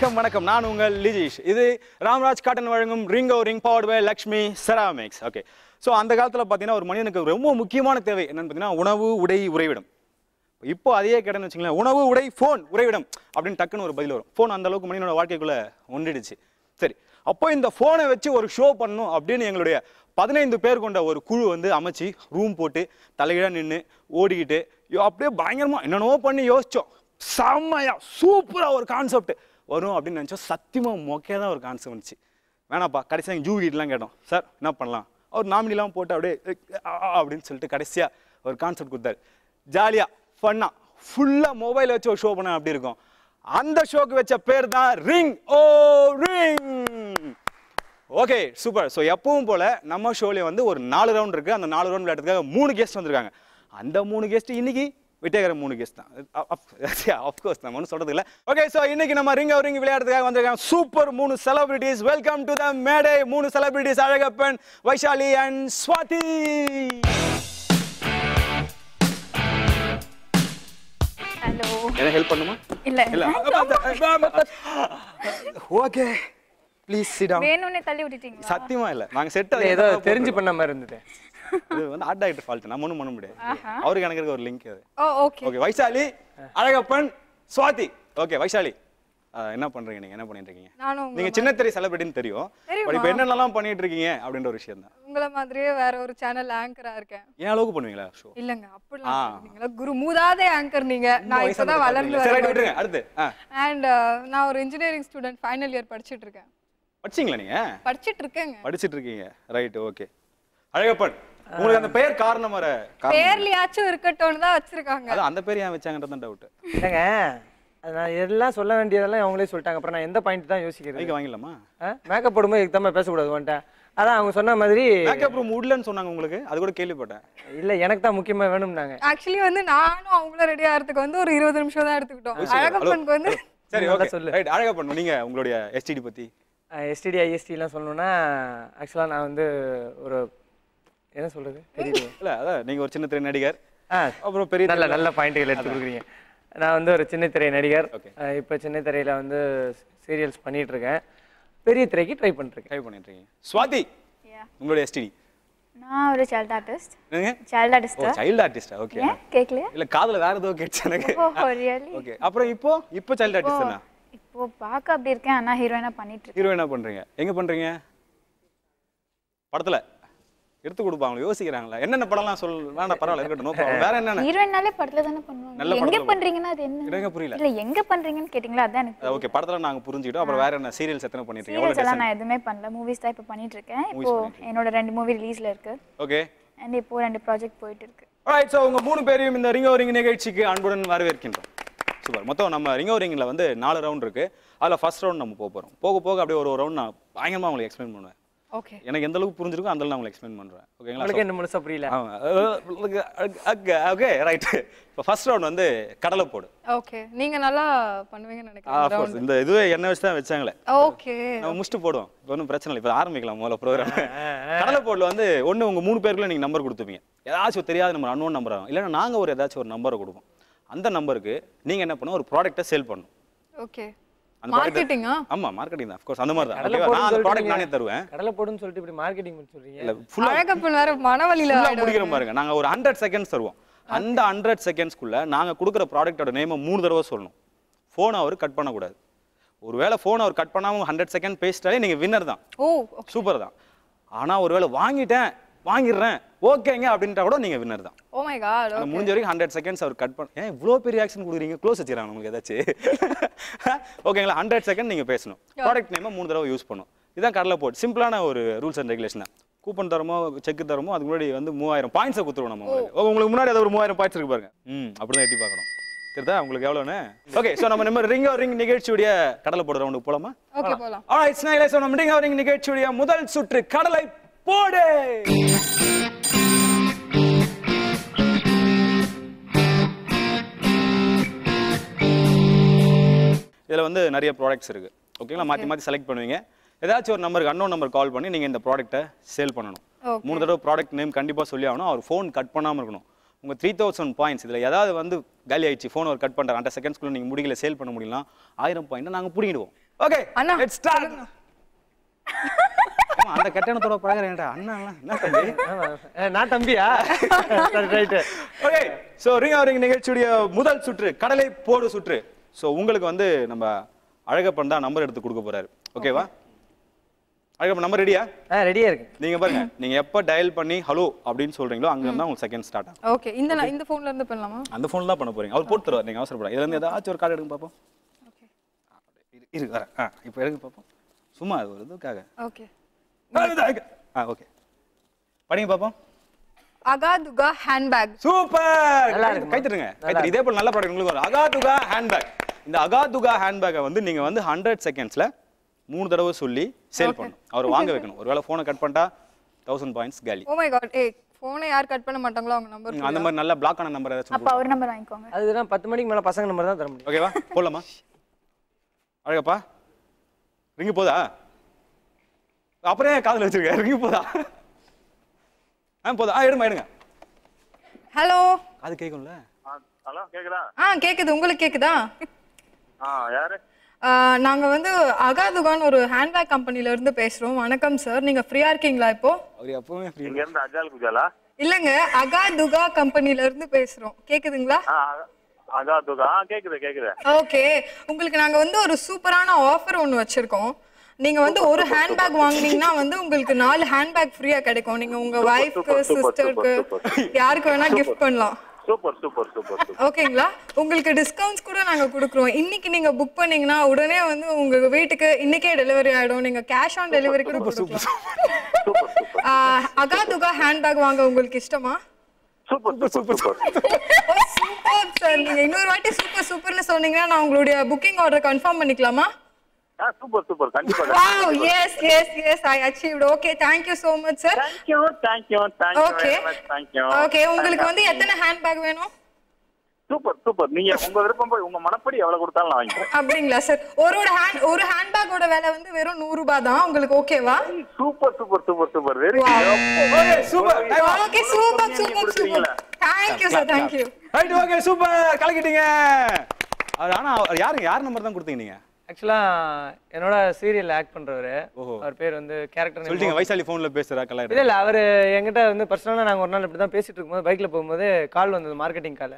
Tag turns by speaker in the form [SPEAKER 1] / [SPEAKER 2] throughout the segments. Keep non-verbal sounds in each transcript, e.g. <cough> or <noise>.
[SPEAKER 1] வணக்கம் வணக்கம். நான் உங்கள் லிஜீஷ். இது ராம்ராஜ் காட்டன் வழங்கும் ringo ring powered by Lakshmi Ceramics okay so அந்த காலத்தில் பார்த்தீங்கன்னா ஒரு மனிதனுக்கு ரொம்ப முக்கியமான தேவை என்னன்னு பார்த்தீங்கன்னா உணவு உடை உறைவிடம். இப்போ அதே கேட்டேன்னு வச்சுங்களேன் உணவு உடை ஃபோன் உறைவிடம் அப்படின்னு டக்குன்னு ஒரு பதில் வரும். ஃபோன் அந்த அளவுக்கு மனிதனோட வாழ்க்கைக்குள்ளே ஒன்றிடுச்சு. சரி. அப்போ இந்த ஃபோனை வச்சு ஒரு ஷோ பண்ணணும் அப்படின்னு எங்களுடைய பதினைந்து பேர் கொண்ட ஒரு குழு வந்து அமைச்சு ரூம் போட்டு தலைகீழாக நின்று ஓடிக்கிட்டு ஐயோ, அப்படியே பயங்கரமாக என்னென்னவோ பண்ணி யோசித்தோம் செம்மையா சூப்பராக ஒரு கான்செப்ட் வரும் அப்படின்னு நினச்சோம் சத்தியமாக மொக்கையாக தான் ஒரு கான்செப்ட் வந்துச்சு. வேணாப்பா கடைசியாக எங்கள் ஜூவிகிட்டலாம் கேட்டோம். சார் என்ன பண்ணலாம்? அவர் நாமினிலாம் போட்டு அப்படியே அப்படின்னு சொல்லிட்டு கடைசியாக ஒரு கான்செப்ட் கொடுத்தாரு. ஜாலியாக ஃபன்னாக ஃபுல்லாக மொபைல் வச்சு ஒரு ஷோ பண்ண அப்படி இருக்கும்? அந்த ஷோக்கு வச்ச பேர் தான் ring. Oh ring. Okay super so எப்பவும் போல் நம்ம ஷோலேயே வந்து ஒரு நாலு ரவுண்ட் இருக்குது அந்த நாலு ரவுண்ட் விளையாட்டுக்காக மூணு கெஸ்ட் வந்திருக்காங்க. அந்த மூணு கெஸ்ட் இன்னைக்கு விட்டேக்கிற மூணு கெஸ்ட் தான். அஃப்கோர்ஸ் நம்ம ஒன்றும் சொல்றது இல்லை ஓகே ஸோ இன்னைக்கு நம்ம ரிங் ரிங் விளையாடுறதுக்காக வந்திருக்காங்க சூப்பர் மூணு celebrities welcome to the mayday. மூணு celebrities Alagappan Vaishali and Swathi.
[SPEAKER 2] Hello
[SPEAKER 1] என்ன ஹெல்ப் பண்ணுமா?
[SPEAKER 2] இல்ல.
[SPEAKER 1] இல்ல. <laughs> ஓகே ப்ளீஸ் சிடம்
[SPEAKER 2] வேணும்னே தள்ளி விட்டுட்டீங்களா?
[SPEAKER 1] சத்தியமா இல்ல. நாங்க செட்
[SPEAKER 3] ஏதோ தெரிஞ்சு பண்ண மாதிரி இருந்தது.
[SPEAKER 1] இது வந்து ஆர்ட் டைரக்டர் ஃபால்ட் நம்ம ஒன்றும் பண்ண முடியாது. அவருக்கு எனக்கு இருக்க ஒரு லிங்க் அது.
[SPEAKER 2] ஓ okay
[SPEAKER 1] okay Vaishali Alagappan Swathi. Okay Vaishali. Ah, என்ன பண்றீங்க நீங்க? என்ன பண்ணிட்டு இருக்கீங்க? நீங்க சின்ன திரை செலிபிரிட்டின்னு தெரியும்? பட் இப்போ என்னென்னலாம் பண்ணிட்டு இருக்கீங்க அப்படின்ற ஒரு விஷயம் தான்.
[SPEAKER 2] உங்கள மாதிரியே வேற ஒரு சேனல் ஆங்கரா இருக்கேன்.
[SPEAKER 1] ஏன் அளவுக்கு பண்ணுவீங்களா ஷோ?
[SPEAKER 2] இல்லங்க அப்படிலாம் நீங்களா குரு மூதாதே ஆங்கர் நீங்க. நான் இப்பதான் வளர்ந்து
[SPEAKER 1] சரி
[SPEAKER 2] வரேன்
[SPEAKER 1] விட்டுருங்க. அடுத்து.
[SPEAKER 2] அண்ட் நான் ஒரு இன்ஜினியரிங் ஸ்டூடெண்ட் ஃபைனல் இயர் படிச்சிட்டு இருக்கேன்.
[SPEAKER 1] படிச்சீங்களா நீங்க?
[SPEAKER 2] படிச்சிட்டு இருக்கேங்க
[SPEAKER 1] படிச்சிட்டு இருக்கீங்க ரைட் ஓகே அழகப்பன் உங்களுக்கு அந்த பெயர் காரணம் வர
[SPEAKER 2] பேர்லயாச்சும் இருக்கட்டும்னு தான் வச்சிருக்காங்க.
[SPEAKER 1] அதான் அந்த பேர் ஏன் வச்சாங்கன்றது தான் டவுட்
[SPEAKER 3] இல்லைங்க அது நான் எல்லாம் சொல்ல வேண்டியதெல்லாம் அவங்களே சொல்லிட்டாங்க. அப்புறம் நான் எந்த பாயிண்ட் தான் யோசிக்கிறது?
[SPEAKER 1] மைக்க வாங்கிடலாமா?
[SPEAKER 3] மேக்கப் போடும்போது இதுக்கு தான் பேசக்கூடாது வந்துட்டேன் அதான் அவங்க சொன்ன மாதிரி
[SPEAKER 1] மேக்கப் ரூம் உட்லன்னு சொன்னாங்க உங்களுக்கு. அது கூட கேள்விப்பட்டேன்.
[SPEAKER 3] இல்லை எனக்கு தான் முக்கியமா வேணும்னாங்க.
[SPEAKER 2] ஆக்சுவலி வந்து நானும் அவங்களும் ரெடி ஆகிறதுக்கு வந்து ஒரு இருபது நிமிஷம் தான் எடுத்துக்கிட்டோம். அழகப்பனுக்கு வந்து
[SPEAKER 1] சரி ஓகே
[SPEAKER 3] சொல்லு.
[SPEAKER 1] ரைட் அழகப்பன் நீங்க உங்களுடைய எஸ்டிடி பத்தி?
[SPEAKER 3] எஸ்டிடி ஐஎஸ்டிலாம் சொல்லணும்னா ஆக்சுவலாக நான் வந்து ஒரு என்ன சொல்றது? தெரியல <laughs>
[SPEAKER 1] இல்ல அதான் நீங்க ஒரு சின்ன திரை நடிகர்.
[SPEAKER 3] ஆ
[SPEAKER 1] அப்புறம் பெரிய
[SPEAKER 3] நல்ல நல்ல பாயிண்ட்டுகள் எடுத்து கொடுக்குறீங்க. நான் வந்து ஒரு சின்ன திரை நடிகர். இப்போ சின்ன திரையில வந்து சீரியல்ஸ் பண்ணிட்டு இருக்கேன். பெரிய திரைக்கு ட்ரை பண்ணிருக்கேன்
[SPEAKER 1] ட்ரை பண்ணிட்டு இருக்கீங்க. ஸ்வாதி உங்களுடைய எஸ்டிடி
[SPEAKER 4] நான் ஒரு சைல்ட் ஆர்டிஸ்ட் சைல்ட் ஆர்டிஸ்டா
[SPEAKER 1] சைல்டு ஆர்டிஸ்டா ஓகே
[SPEAKER 4] கேட்கலையா
[SPEAKER 1] இல்ல காதுல வேற ஏதோ கேட்டுச்சு எனக்கு.
[SPEAKER 4] ஓ ரியலி
[SPEAKER 1] ஓகே அப்புறம் இப்போ? இப்போ சைல்டு ஆர்டிஸ்ட்
[SPEAKER 4] இப்போ பார்க்க அப்படி இருக்கேன். ஆனா ஹீரோயினா பண்ணிட்டு இருக்கேன்
[SPEAKER 1] ஹீரோ என்ன பண்றீங்க? எங்க பண்றீங்க? படத்துல. எடுத்து கொடுப்பாங்க யோசிக்கிறாங்களா. என்னென்ன படம்லாம் சொல் வேண்டாம் பரவாயில்ல இருக்கட்டும். வேற என்னென்ன?
[SPEAKER 4] ஹீரோயினாலே படத்துல தானே
[SPEAKER 1] நல்ல
[SPEAKER 4] பண்ணுவாங்க எங்க பண்றீங்கன்னா அது என்ன?
[SPEAKER 1] எனக்கு புரியல.
[SPEAKER 4] இல்ல எங்க பண்றீங்கன்னு கேட்டிங்களா? அதான் எனக்கு
[SPEAKER 1] ஓகே படத்துல நாங்க புரிஞ்சுக்கிட்டோம். அப்புறம் வேற என்ன? சீரியல்ஸ் எத்தனை பண்ணிட்டு இருக்கீங்க?
[SPEAKER 4] சீரியல்ஸ் நான் எதுவுமே பண்ணல. மூவிஸ் தான் இப்போ பண்ணிட்டு இருக்கேன். இப்போ என்னோட ரெண்டு மூவி ரிலீஸ்ல இருக்கு.
[SPEAKER 1] ஓகே
[SPEAKER 4] அண்ட் இப்போ ரெண்டு ப்ராஜெக்ட் போயிட்டு இருக்கு.
[SPEAKER 1] ரைட் ஸோ உங்க மூணு பேரையும் இந்த ரிங்கோ ரிங் நிகழ்ச்சிக்கு அன்புடன் வரவேற்கின்றோம். சூப்பர். மொத்தம் நம்ம ரிங்கோ ரிங்கில் வந்து நாலு ரவுண்ட் இருக்கு. அதில் ஃபர்ஸ்ட் ரவுண்ட் நம்ம போக போகிறோம் போக போக அப்படியே ஒரு ரவுண்ட் நான் பயங்கரமாக உங்களுக்கு எக்ஸ்பிளைன் பண்ணுவேன்.
[SPEAKER 2] ஓகே
[SPEAKER 1] எனக்கு எந்த அளவுக்கு புரிஞ்சிருக்கோ அந்த நான் உங்களுக்கு எக்ஸ்பிளைன் பண்ணுறேன் ஓகேங்களா
[SPEAKER 3] உங்களுக்கு என்ன முழுசா புரியல
[SPEAKER 1] ஓகே ரைட் இப்போ ஃபர்ஸ்ட் ரவுண்ட் வந்து கடலை போடு.
[SPEAKER 2] ஓகே நீங்க நல்லா பண்ணுவீங்கன்னு நினைக்கிறேன்.
[SPEAKER 1] இந்த இதுவே என்ன வச்சு தான் வச்சாங்களே.
[SPEAKER 2] ஓகே
[SPEAKER 1] நம்ம முடிச்சுட்டு போடுவோம். இப்போ ஒன்றும் பிரச்சனை இல்லை. இப்போ ஆரம்பிக்கலாம் முதல்ல ப்ரோக்ராம் கடலை போர்டில் வந்து ஒன்று உங்கள் மூணு பேருக்குள்ள நீங்கள் நம்பர் கொடுத்துப்பீங்க. ஏதாச்சும் தெரியாத நம்பர் அன்னோன் நம்பர் ஆகும். இல்லைன்னா நாங்கள் ஒரு ஏதாச்சும் ஒரு நம்பரை கொடுப்போம். அந்த நம்பருக்கு நீங்கள் என்ன பண்ணணும் ஒரு ப்ராடக்ட்டை சேல் பண்ணணும்
[SPEAKER 2] ஓகே.
[SPEAKER 1] அந்த
[SPEAKER 2] மார்க்கெட்டிங்கா
[SPEAKER 1] ஆமா மார்க்கெட்டிங் தான். அஃப்கோர்ஸ் அந்த மாதிரி தான்? நான் அந்த ப்ராடக்ட் நானே. தருவேன்.
[SPEAKER 3] கடலை போடுன்னு சொல்லிட்டு இப்படி மார்க்கெட்டிங் பண்ணி சொல்றீங்க?
[SPEAKER 1] இல்லை
[SPEAKER 2] அழகப்பன் வேற.
[SPEAKER 1] முடிக்கிற பாருங்க நாங்கள் ஒரு ஹண்ட்ரட் செகண்ட்ஸ் தருவோம். அந்த ஹண்ட்ரட் செகண்ட்ஸ்க்குள்ள நாங்கள் கொடுக்குற ப்ராடக்ட்டோட நேமை மூணு தடவை சொல்லணும். ஃபோன் அவர் கட் பண்ணக்கூடாது. ஒருவேளை ஃபோன் அவர் கட் பண்ணாமல் ஹண்ட்ரட் செகண்ட் பேசிட்டாலே நீங்கள் வின்னர் தான்.
[SPEAKER 2] ஓ
[SPEAKER 1] சூப்பர் தான். ஆனால் ஒருவேளை வாங்கிட்டேன் வாங்கிடுறேன். ஓகேங்க அப்படின்ட்டா கூட நீங்கள் வின்னர் தான்.
[SPEAKER 2] ஓ மை காட்
[SPEAKER 1] முடிஞ்ச வரைக்கும் ஹண்ட்ரட் செகண்ட்ஸ் அவர் கட் பண்ண ஏன் இவ்வளோ பெரிய ஆக்ஷன் கொடுக்குறீங்க? க்ளோஸ் வச்சுறாங்க உங்களுக்கு ஏதாச்சும் ஓகேங்களா <laughs> ஹண்ட்ரட் செகண்ட் நீங்கள் பேசணும். ப்ராடக்ட் நேமை மூணு தடவை யூஸ் பண்ணணும். இதுதான் கடலை போட் சிம்பிளான ஒரு ரூல்ஸ் அண்ட் ரெகுலேஷன் தான். கூப்பன் தரமோ செக் தரமோ அதுக்கு முன்னாடி வந்து மூவாயிரம் பாயிண்ட்ஸை கொடுத்துருவோம் நம்ம உங்களுக்கு ஓ, உங்களுக்கு முன்னாடி அது ஒரு மூவாயிரம் பாயிண்ட்ஸ் இருக்கு பாருங்க. ம் அப்படி தான் எட்டி பார்க்கணும். தெரியுதா? உங்களுக்கு எவ்வளோன்னு ஓகே ஸோ நம்ம நம்ம ரிங் ரிங் நிகழ்ச்சியுடைய கடலை போடுற ரவுண்டுக்கு போலாமா?
[SPEAKER 2] ஓகே போலாம்.
[SPEAKER 1] ஆல்ரைட் ஸ்னைலே ஸோ நம்ம ரிங் ரிங் நிகழ்ச்சியுடைய முதல் சுற்று கடலை போடு. இதில் வந்து நிறைய ப்ராடக்ட்ஸ் இருக்குது ஓகேங்களா மாற்றி மாற்றி செலக்ட் பண்ணுவீங்க. ஏதாச்சும் ஒரு நம்பருக்கு அன்னோன் நம்பர் கால் பண்ணி நீங்கள் இந்த ப்ராடக்ட்டை சேல் பண்ணணும். மூணு தடவை ப்ராடக்ட் நேம் கண்டிப்பாக சொல்லி ஆகணும். அவர் ஃபோன் கட் பண்ணாமல் இருக்கணும். உங்கள் த்ரீ தௌசண்ட் பாயிண்ட்ஸ் இதில் ஏதாவது வந்து காலி ஆயிடுச்சு ஃபோன் ஒரு கட் பண்ணுற ஹண்ட்ரட் செகண்ட்ஸ்க்குள்ள நீங்கள் முடிக்கல சேல் பண்ண முடியலாம் ஆயிரம் பாயிண்ட் நாங்கள் பிடிக்கிடுவோம் ஓகே
[SPEAKER 2] அண்ணா,
[SPEAKER 1] லெட்ஸ் ஸ்டார்ட் அந்த கட்டணத்தோட பழகிறேன்டா அண்ணா என்ன தம்பி.
[SPEAKER 3] நான் தம்பியா? சரி ரைட்டு
[SPEAKER 1] ஓகே ஸோ ரிங் அவரிங் நிகழ்ச்சியுடைய முதல் சுற்று கடலை போடு சுற்று. ஸோ உங்களுக்கு வந்து நம்ம அழகப்பன் தான் நம்பர் எடுத்து கொடுக்க போறாரு. ஓகேவா அழகப்பன் நம்பர் ரெடியா
[SPEAKER 3] ஆ ரெடியாக இருக்கு.
[SPEAKER 1] நீங்க பாருங்க நீங்க எப்போ டயல் பண்ணி ஹலோ அப்படின்னு சொல்றீங்களோ அங்க இருந்தா உங்களுக்கு செகண்ட் ஸ்டார்ட் ஆகும்.
[SPEAKER 2] ஓகே இந்த இந்த ஃபோன்ல இருந்து பண்ணலாமா?
[SPEAKER 1] அந்த ஃபோன் தான் பண்ண போறீங்க. அவர் போட்டு தருவார் நீங்க அவசரப்படாது இதுல இருந்து ஏதாச்சும் ஒரு கார்டு எடுங்க பார்ப்போம் இரு- இருக்கு வரேன். ஆ இப்போ எடுங்க பார்ப்போம் சும்மா அது ஒரு இதுக்காக.
[SPEAKER 2] ஓகே
[SPEAKER 1] ஆ ஓகே படிங்க பார்ப்போம்
[SPEAKER 2] அகாதுகா ஹேண்ட்பேக்
[SPEAKER 1] சூப்பர்? கைத்தட்டுங்க கைத்தட்டு இதே போல நல்ல ப்ராடக்ட் உங்களுக்கு வரும். அகாதுகா ஹேண்ட்பேக் இந்த அகாதுகா ஹேண்ட்பேக்கை வந்து நீங்க வந்து ஹண்ட்ரட் செகண்ட்ஸ்ல மூணு தடவை சொல்லி சேல் பண்ணணும். அவர் வாங்க வைக்கணும். ஒருவேளை ஃபோனை கட் பண்ணிட்டா தௌசண்ட் பாயிண்ட்ஸ் காலி
[SPEAKER 2] ஓ மை காட் ஏய் ஃபோனை யார் கட் பண்ண மாட்டாங்களோ அவங்க நம்பர்
[SPEAKER 1] அந்த மாதிரி நல்ல பிளாக் ஆன நம்பர் ஏதாச்சும்
[SPEAKER 4] அப்போ அவர் நம்பர் வாங்கிக்கோங்க.
[SPEAKER 3] அதுதான் பத்து மணிக்கு மேலே பசங்க நம்பர் தான் தர முடியும்.
[SPEAKER 1] ஓகேவா போடலாமா? அழகப்பா ரிங்கு போதா? அப்புறம் ஏன் காதுல வச்சிருக்க? ரிங்கு போதா? ஆ போதா? ஆ எடுமா எடுங்க.
[SPEAKER 2] ஹலோ
[SPEAKER 1] அது கேட்கும்ல
[SPEAKER 5] ஹலோ கேக்குதா?
[SPEAKER 2] ஆ கேக்குது. உங்களுக்கு கேக்குதா? நாங்க வந்து அகாதுகான்னு ஒரு ஹேண்ட்பேக் கம்பெனில இருந்து பேசுறோம். வணக்கம் சார் நீங்க ஃப்ரீயா இருக்கீங்களா இப்போ?
[SPEAKER 1] அவர் எப்பவுமே ஃப்ரீ
[SPEAKER 5] இங்க இருந்து அஜால் குஜாலா
[SPEAKER 2] இல்லங்க அகாதுகா கம்பெனில இருந்து பேசுறோம். கேக்குதுங்களா?
[SPEAKER 5] ஆ அகா துகா. ஆ கேக்குது கேக்குது.
[SPEAKER 2] ஓகே. உங்களுக்கு நாங்க வந்து ஒரு சூப்பரான ஆஃபர் ஒன்னு வச்சிருக்கோம். நீங்க வந்து ஒரு ஹேண்ட்பேக் வாங்குனீங்கன்னா வந்து உங்களுக்கு நாலு ஹேண்ட்பேக் ஃப்ரீயா கிடைக்கும். நீங்க உங்க
[SPEAKER 5] super,
[SPEAKER 2] சிஸ்டருக்கு. யாருக்கு வேணா கிஃப்ட் பண்ணலாம்.
[SPEAKER 5] சூப்பர் சூப்பர் சூப்பர்
[SPEAKER 2] ஓகேங்களா? உங்களுக்கு டிஸ்கவுண்ட்ஸ் கூட நாங்க கொடுக்குறோம். இன்னைக்கு நீங்க புக் பண்ணீங்கன்னா உடனே வந்து உங்க வீட்டுக்கு இன்னைக்கே டெலிவரி ஆயிடும். நீங்க கேஷ் ஆன் டெலிவரி கூட கொடுக்கலாம். அகாதுகா ஹேண்ட்பேக் வாங்க உங்களுக்கு இஷ்டமா?
[SPEAKER 5] Super super super
[SPEAKER 2] super. Sir நீங்க இன்னொரு வாட்டி சூப்பர் சூப்பர்னு சொன்னீங்கன்னா நான் உங்களுடைய புக்கிங் ஆர்டர் கன்ஃபார்ம் பண்ணிக்கலாமா?
[SPEAKER 5] Super super. கண்டிப்பா
[SPEAKER 2] wow yes yes yes I achieved okay thank you so much sir
[SPEAKER 5] thank you
[SPEAKER 2] thank you thank you okay thank you okay உங்களுக்கு வந்து எத்தனை ஹேண்ட்பேக் வேணும்?
[SPEAKER 5] சூப்பர் சூப்பர் நீங்க உங்க விருப்பம் போய் உங்க மனப்படி எவ்வளவு கொடுத்தாலும் நான் வாங்கிக்கிறேன்.
[SPEAKER 2] அப்படிங்களா சார் ஒரு ஹேண்ட் ஒரு ஹேண்ட்பேக்கோட விலை வந்து வெறும் நூறு ரூபாய் தான். உங்களுக்கு ஓகேவா
[SPEAKER 5] super super super super very
[SPEAKER 1] okay super
[SPEAKER 2] okay super super super thank you sir thank you
[SPEAKER 1] right okay super கலக்கிட்டீங்க. ஆனா யாருங்க? யார் நம்பர் தான் கொடுத்தீங்க நீங்க?
[SPEAKER 3] ஆக்சுவலாக என்னோட சீரியல் ஆக்ட் பண்ணுறவர். அவர் பேர் வந்து கேரக்டர்
[SPEAKER 1] சொல்லிட்டீங்க வைசாலி ஃபோன்ல பேசுறா கலாயிரம்
[SPEAKER 3] இல்லை இல்லை அவர் என்கிட்ட வந்து பர்சனலாக நாங்கள் ஒரு நாள் இப்படி தான் பேசிட்டு இருக்கும்போது பைக்கில் போகும்போது கால் வந்தது மார்க்கெட்டிங் கால்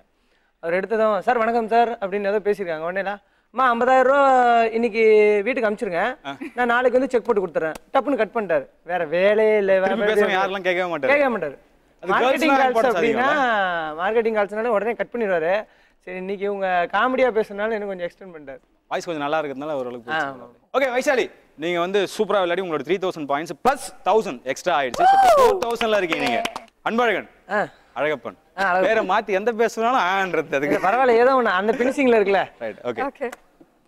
[SPEAKER 3] அவர் எடுத்ததும் சார் வணக்கம் சார் அப்படின்னு ஏதோ பேசியிருக்காங்க. உடனே அம்மா ஐம்பதாயிரம் ரூபா இன்னைக்கு வீட்டுக்கு அனுப்பிச்சிருங்க நான் நாளைக்கு வந்து செக் போட்டு கொடுத்துறேன். டப்புன்னு கட் பண்ணிட்டாரு. வேற வேலையே இல்லை வேற
[SPEAKER 1] யாரெல்லாம் கேட்கவே மாட்டாரு?
[SPEAKER 3] கேட்க மாட்டாரு. மார்க்கெட்டிங் கால்ஸ் அப்படின்னா மார்க்கெட்டிங் கால்ஸ்னால உடனே கட் பண்ணிடுவாரு. சரி இன்னைக்கு உங்க காமெடியா பேசுனால எனக்கு கொஞ்சம் எக்ஸ்டெண்ட் பண்ணிட்டாரு.
[SPEAKER 1] வாய்ஸ் கொஞ்சம் நல்லா இருக்கிறதுனால ஓரளவுக்கு. ஓகே. வைசாலி நீங்க வந்து சூப்பரா விளையாடி உங்களோட three thousand points plus thousand extra ஆயிடுச்சு. ஃபோர் தௌசண்ட்ல இருக்கீங்க நீங்க. அன்பழகன் அழகப்பன். பேரை மாத்தி எந்த பேசுனாலும் ஆன்றது அதுக்கு.
[SPEAKER 3] பரவாயில்ல ஏதோ ஒண்ணு அந்த பினிஷிங்ல இருக்குல்ல.
[SPEAKER 1] ரைட் ஓகே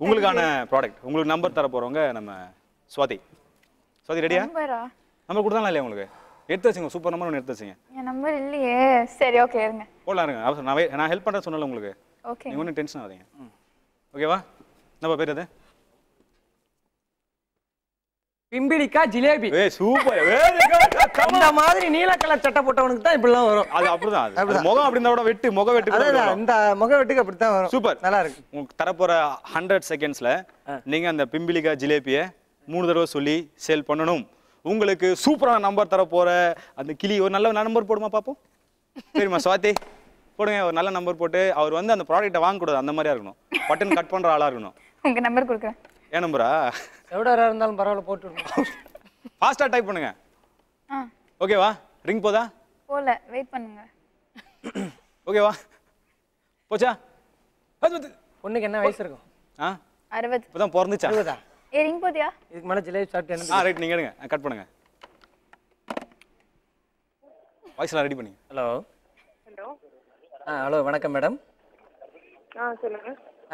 [SPEAKER 1] உங்களுக்கான ப்ராடக்ட் உங்களுக்கு நம்பர் தர போறவங்க நம்ம சுவாதி. சுவாதி ரெடியா
[SPEAKER 4] நம்பரா
[SPEAKER 1] நம்பர் கொடுத்தாலும் இல்லையா உங்களுக்கு? எடுத்து வச்சுங்க சூப்பர் நம்பர் ஒன்று எடுத்து வச்சுங்க.
[SPEAKER 4] என் நம்பர் இல்லையே. சரி ஓகே இருங்க.
[SPEAKER 1] போடலாம் இருங்க. அவசரம் நான் நான் ஹெல்ப் பண்ணுறேன் சொன்னல உங்களுக்கு.
[SPEAKER 4] ஓகே
[SPEAKER 1] நீங்க ஒன்றும் டென்ஷன் ஆகாதீங்க. ஓகேவா நம்ம பேர் அது?
[SPEAKER 3] பிம்பிளிக்கா ஜிலேபி.
[SPEAKER 1] ஏ சூப்பர்.
[SPEAKER 3] அந்த மாதிரி நீல கலர் சட்டை போட்டவனுக்கு தான் இப்படிலாம் வரும்.
[SPEAKER 1] அது அப்படிதான் அது. முகம் அப்படி இருந்தா வெட்டு முக வெட்டு
[SPEAKER 3] அதான். இந்த முக வெட்டுக்கு அப்படித்தான் வரும்.
[SPEAKER 1] சூப்பர்.
[SPEAKER 3] நல்லா இருக்கு.
[SPEAKER 1] உங்களுக்கு தரப்போற ஹண்ட்ரட் செகண்ட்ஸ்ல நீங்க அந்த பிம்பிளிகா ஜிலேபியை மூணு தடவை சொல்லி சேல் பண்ணணும். உங்களுக்கு சூப்பரான நம்பர் தர போற அந்த கிளி ஒரு நல்ல நம்பர் போடுமா பார்ப்போம் சரிம்மா சுவாதி? போடுங்க ஒரு நல்ல நம்பர் போட்டு அவர் வந்து அந்த ப்ராடக்ட்டை வாங்கக்கூடாது அந்த மாதிரியா இருக்கணும். பட்டன் கட் பண்ற ஆளா இருக்கணும்.
[SPEAKER 4] உங்க நம்பர் கொடுக்குறேன்
[SPEAKER 1] ஏன் நம்பரா
[SPEAKER 3] எவ்வளோ இருந்தாலும் பரவாயில்ல போட்டு விடணும்
[SPEAKER 1] ஃபாஸ்டா டைப் பண்ணுங்க.
[SPEAKER 4] ஆ.
[SPEAKER 1] ஓகேவா ரிங் போதா?
[SPEAKER 4] போல வெயிட் பண்ணுங்க.
[SPEAKER 1] ஓகேவா போச்சா?
[SPEAKER 3] பொண்ணுக்கு என்ன வயசு இருக்கும்?
[SPEAKER 1] ஆ?
[SPEAKER 4] அறுபது.
[SPEAKER 1] இப்பதான் பிறந்துச்சா?
[SPEAKER 3] அறுபதா?
[SPEAKER 4] ஏ ரிங் போதியா?
[SPEAKER 3] இதுக்கு மேலே ஜிலேபி சாப்பிட்டு என்ன
[SPEAKER 1] ஆ ரைட் நீங்க எடுங்க. கட் பண்ணுங்க. வாய்ஸ்லாம் ரெடி பண்ணி
[SPEAKER 3] ஹலோ
[SPEAKER 6] ஹலோ
[SPEAKER 3] ஹலோ வணக்கம் மேடம்.
[SPEAKER 6] ஆ சொல்லுங்க.